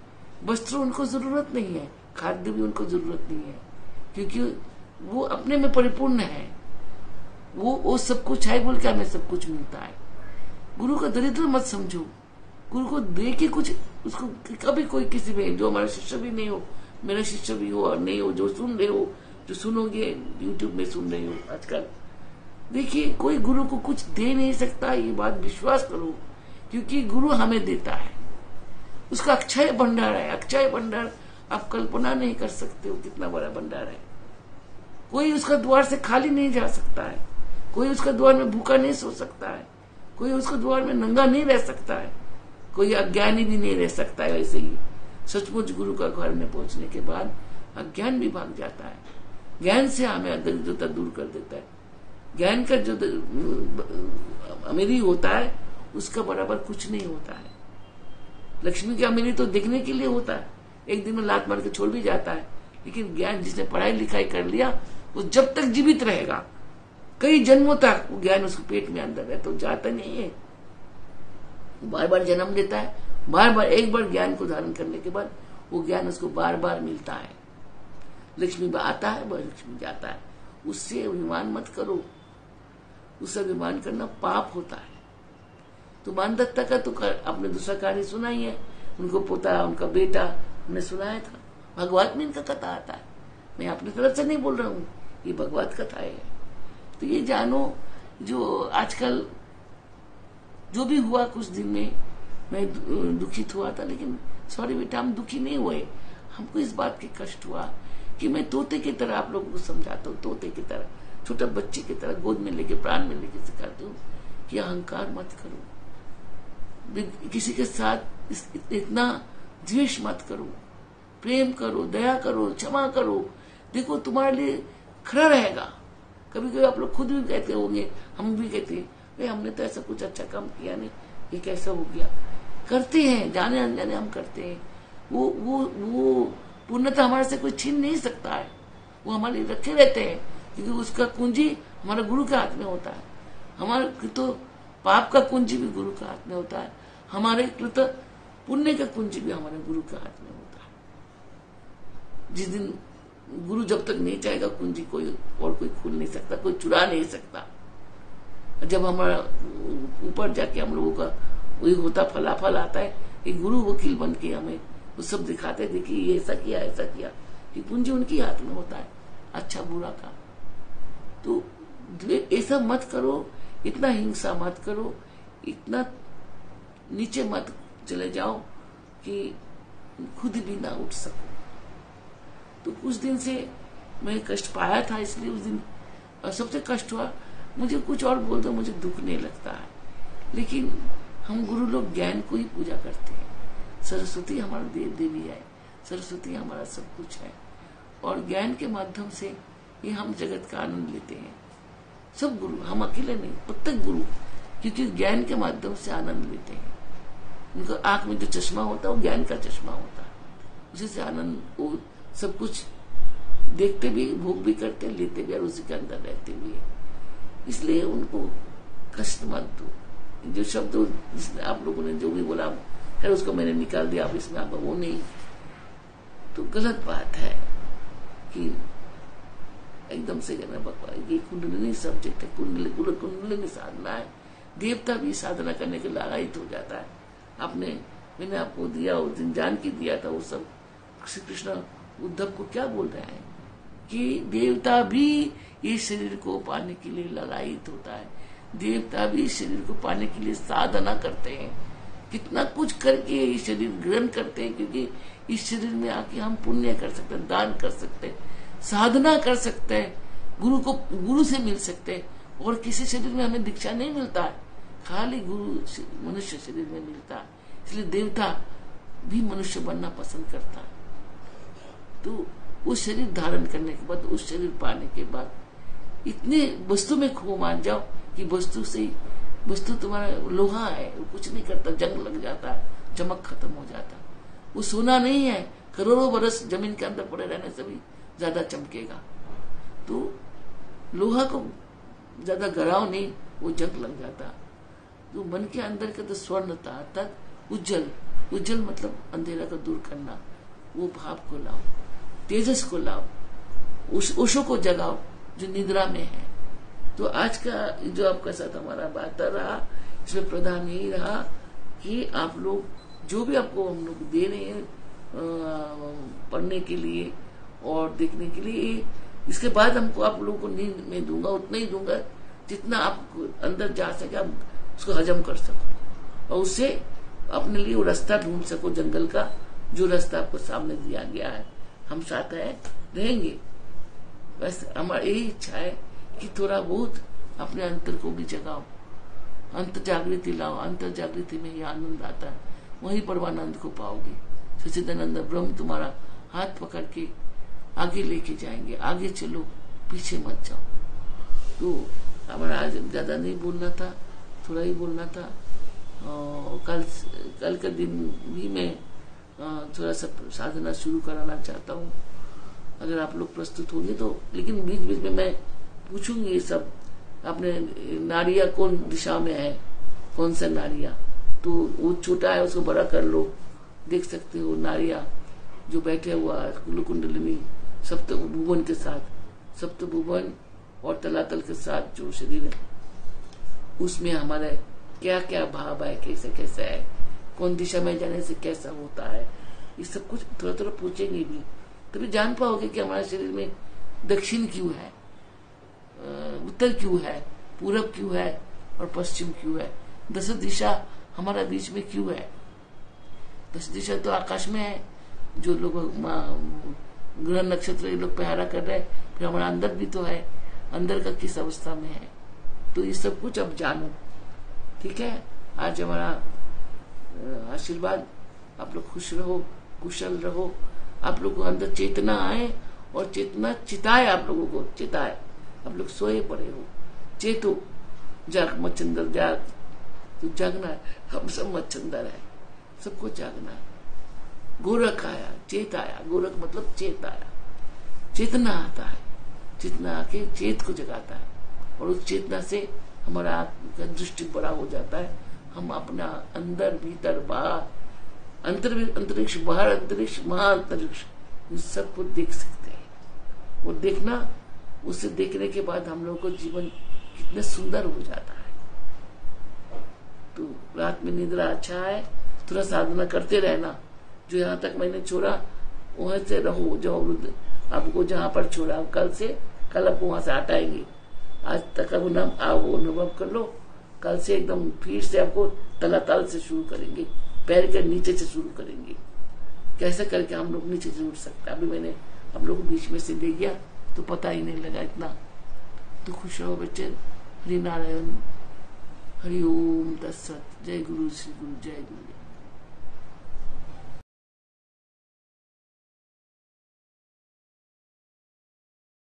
वस्त्र उनको ज़रूरत नहीं है। खाद्य भी उनको ज़रूरत नहीं है। क्योंकि वो अपने में परिपूर्ण है। वो वो सब कुछ है बोल के हमें सब कुछ मिलता है। गुरु का दरिद्र मत समझो। गुरु को दे के कुछ, उसको कभी कोई किसी में, जो हमारा शिष्य भी नहीं हो, मेरा शिष्य भी हो और नहीं हो, जो सुन रहे हो, जो सुनोगे यूट्यूब में सुन रहे हो, आजकल। देखिए, कोई गुरु को कुछ दे नहीं सकता, ये बात विश्वास करो, क्योंकि गुरु हमें देता है। उसका अक्षय भंडार है। अक्षय भंडार आप कल्पना नहीं कर सकते हो कितना बड़ा भंडार है। कोई उसका द्वार से खाली नहीं जा सकता है। कोई उसका द्वार में भूखा नहीं सो सकता है। कोई उसको द्वार में नंगा नहीं रह सकता है। कोई अज्ञानी भी नहीं रह सकता है वैसे ही। सचमुच गुरु का घर में पहुँचने के बाद अज्ञान भी भाग जाता है। ज्ञान से हमें दरिद्रता दूर कर देता है। ज्ञान का जो अमीरी होता है, उसका बराबर कुछ नहीं होता है। लक्ष्मी की अमीरी तो देखने के लिए होता है। एक दिन में लात मार के छोड़ भी जाता है। लेकिन ज्ञान जिसने पढ़ाई लिखाई कर लिया वो जब तक जीवित रहेगा, कई जन्मों तक वो ज्ञान उसके पेट में अंदर है तो जाता नहीं है। बार बार जन्म लेता है बार बार एक बार ज्ञान को धारण करने के बाद वो ज्ञान उसको बार बार मिलता है। लक्ष्मी आता है, वह लक्ष्मी जाता है। उससे अभिमान मत करो। उससे अभिमान करना पाप होता है। तो मान दत्ता का तो आपने दूसरा कहानी सुना ही है। उनको पोता, उनका बेटा, हमने सुनाया था। भगवान में इनका कथा आता है। मैं अपनी तरफ़ से नहीं बोल रहा हूँ। ये भगवत कथा है। तो ये जानो, जो आजकल, जो भी हुआ कुछ दिन में, मैं दुखित हुआ था, लेकिन सॉरी बेटा, हम दुखी नहीं हुए। हमको इस बात की कष्ट हुआ कि मैं तोते की तरह आप लोगों को समझाता हूँ, तोते की तरह, छोटा बच्चे की तरह, गोद में लेके, प्राण में लेके सिखाती हूँ कि अहंकार मत करो। किसी के साथ इतना द्वेष मत करो। प्रेम करो, दया करो, क्षमा करो। देखो, तुम्हारे लिए खड़ा रहेगा। कभी कभी आप लोग खुद भी कहते होंगे, हम भी कहते हैं भाई हमने तो ऐसा कुछ अच्छा काम किया नहीं, ये कैसा हो गया? करते हैं, जाने अनजाने हम करते हैं। वो वो वो पूर्णता हमारे से कोई छीन नहीं सकता है। वो हमारे लिए रखे रहते हैं, क्योंकि उसका कुंजी हमारे गुरु के हाथ में होता है। हमारे तो पाप का कुंजी भी गुरु के हाथ में होता है। हमारे कृत पुण्य का कुंजी भी हमारे गुरु के हाथ में होता है। जिस दिन गुरु जब तक नहीं चाहेगा, कुंजी कोई और कोई खुल नहीं सकता, कोई चुरा नहीं सकता। जब हमारा ऊपर जाके हम लोगों का वही होता, फलाफल आता है कि गुरु वकील बन के हमें वो सब दिखाते, देखिए ये ऐसा किया ऐसा किया, कि पूंजी उनकी हाथ में होता है। अच्छा बुरा का तो ऐसा मत करो, इतना हिंसा मत करो, इतना नीचे मत चले जाओ कि खुद भी ना उठ सको। तो उस दिन से मैं कष्ट पाया था, इसलिए उस दिन सबसे कष्ट हुआ, मुझे कुछ और बोल दो मुझे दुख नहीं लगता है। लेकिन हम गुरु लोग ज्ञान को ही पूजा करते हैं। सरस्वती हमारा देव देवी है, सरस्वती हमारा सब कुछ है। और ज्ञान के माध्यम से ये हम जगत का आनंद लेते हैं। सब गुरु, हम अकेले नहीं, प्रत्येक गुरु, क्योंकि ज्ञान के माध्यम से आनंद लेते हैं। उनका आँख में जो चश्मा होता है, वो ज्ञान का चश्मा होता है। उसी से आनंद सब कुछ देखते भी, भोग भी करते, लेते भी और उसी के अंदर रहते भी है। इसलिए उनको कष्ट मत दो। जो शब्द आप लोगों ने जो भी बोला फिर उसको मैंने निकाल दिया आप इसमें आप वो नहीं। तो गलत बात है कि एकदम से कहना बकवास ये कुंडलिनी सब्जेक्ट है, कुंडली कुंडलिनी साधना है। देवता भी साधना करने के लायक हो जाता है। आपने, मैंने आपको दिया, उस दिन जान के दिया था, वो सब। श्री कृष्ण उद्धव को क्या बोल रहे हैं? कि देवता भी इस शरीर को पाने के लिए ललायित होता है। देवता भी इस शरीर को पाने के लिए साधना करते हैं। कितना कुछ करके ये शरीर ग्रहण करते हैं, क्योंकि इस शरीर में आके हम पुण्य कर सकते हैं, दान कर सकते हैं, साधना कर सकते हैं, गुरु को, गुरु से मिल सकते हैं, और किसी शरीर में हमें दीक्षा नहीं मिलता है। खाली गुरु मनुष्य शरीर में मिलता है। इसलिए देवता भी मनुष्य बनना पसंद करता है। तो उस शरीर धारण करने के बाद, उस शरीर पाने के बाद, इतने वस्तु में खो मान जाओ कि वस्तु से वस्तु तुम्हारा लोहा है, वो कुछ नहीं करता, जंग लग जाता, चमक खत्म हो जाता। वो सोना नहीं है, करोड़ों बरस ज़मीन के अंदर पड़े रहने से भी ज़्यादा चमकेगा। तो लोहा को ज़्यादा गराव नहीं, वो जंग लग जाता। तो मन के अंदर का तो स्वर्ण था तक उज्जवल उज्जवल मतलब अंधेरा को दूर करना, वो भाव को लाओ। तेजस को लाओ, उस ओशो को जगाओ जो निद्रा में है। तो आज का जो आपका साथ हमारा बात रहा, इसमें प्रधान यही रहा कि आप लोग जो भी आपको हम लोग दे रहे हैं पढ़ने के लिए और देखने के लिए, इसके बाद हमको आप लोगों को नींद में दूँगा, उतना ही दूँगा जितना आप अंदर जा सके आप उसको हजम कर सको। और उससे अपने लिए वो रास्ता ढूंढ सको, जंगल का जो रास्ता आपको सामने दिया गया है। हम साथ है रहेंगे बस हमारी यही इच्छा है कि थोड़ा बहुत अपने अंतर को भी जगाओ। अंत जागृति लाओ अंत जागृति में ही आनंद आता है। वहीं परमानंद को पाओगे। सचिदानंद ब्रह्म तुम्हारा हाथ पकड़ के आगे लेके जाएँगे। आगे चलो, पीछे मत जाओ। तो हमारा आज ज़्यादा नहीं बोलना था, थोड़ा ही बोलना था। कल कल का दिन भी मैं थोड़ा सा साधना शुरू कराना चाहता हूँ। अगर आप लोग प्रस्तुत होंगे तो लेकिन बीच बीच में मैं पूछूँगी ये सब। अपने नारिया कौन दिशा में है? कौन सा नारिया? तो वो छोटा है, उसको बड़ा कर लो। देख सकते हो नारिया जो बैठे हुआ कुंडलिनी सप्त भुवन के साथ। सप्त भुवन और तलातल के साथ जो शरीर है, उसमें हमारे क्या क्या भाव है कैसे कैसे है? कौन दिशा में जाने से कैसा होता है? ये सब कुछ थोड़ा थोड़ा पूछेंगे भी। तभी जान पाओगे कि हमारे शरीर में दक्षिण क्यों है? उत्तर क्यों है? पूरब क्यों है? और पश्चिम क्यों है? दस दिशा हमारा बीच में क्यों है? दस दिशा तो आकाश में है, जो लोग ग्रह नक्षत्र ये लोग पहरा कर रहे हैं, फिर हमारा अंदर भी तो है, अंदर का किस अवस्था में है? तो ये सब कुछ अब जानो। ठीक है? आज हमारा आशीर्वाद। आप लोग खुश रहो, कुशल रहो। आप लोग को अंदर चेतना आए और चेतना चिताए आप लोगों को, चिताए। आप लोग सोए पड़े हो। चेतो, जाग मच्छंदर जाग। तो जागना है, हम सब मच्छंदर है। सबको जागना है। गोरख आया, चेत आया। गोरख मतलब चेत आया। चेतना आता है। चेतना आके चेत को जगाता है। और उस चेतना से हमारा दृष्टि बड़ा हो जाता है। हम अपना अंदर भीतर बाहर अंतर अंतरिक्ष, बाहर अंतरिक्ष महाअंतरिक्ष सब कुछ देख सकते हैं। और देखना, उसे देखने के बाद हम लोग को जीवन कितने सुंदर हो जाता है। तो रात में निद्रा अच्छा है, थोड़ा साधना करते रहना। जो यहाँ तक मैंने छोड़ा, वहाँ से रहो जो आपको जहाँ पर छोड़ा, कल से, कल आपको वहाँ से हटाएँगे। आज तक अब अनुभव कर लो। कल से एकदम फिर से आपको तला तल से शुरू करेंगे, पैर के नीचे से शुरू करेंगे। कैसे करके हम लोग नीचे से उठ सकते अभी मैंने हम लोग बीच में से ले गया तो पता ही नहीं लगा इतना। तो खुश रहो बच्चे। हरि नारायण, हरि ओम, तत्सत। जय गुरु, श्री गुरु, जय गुरु।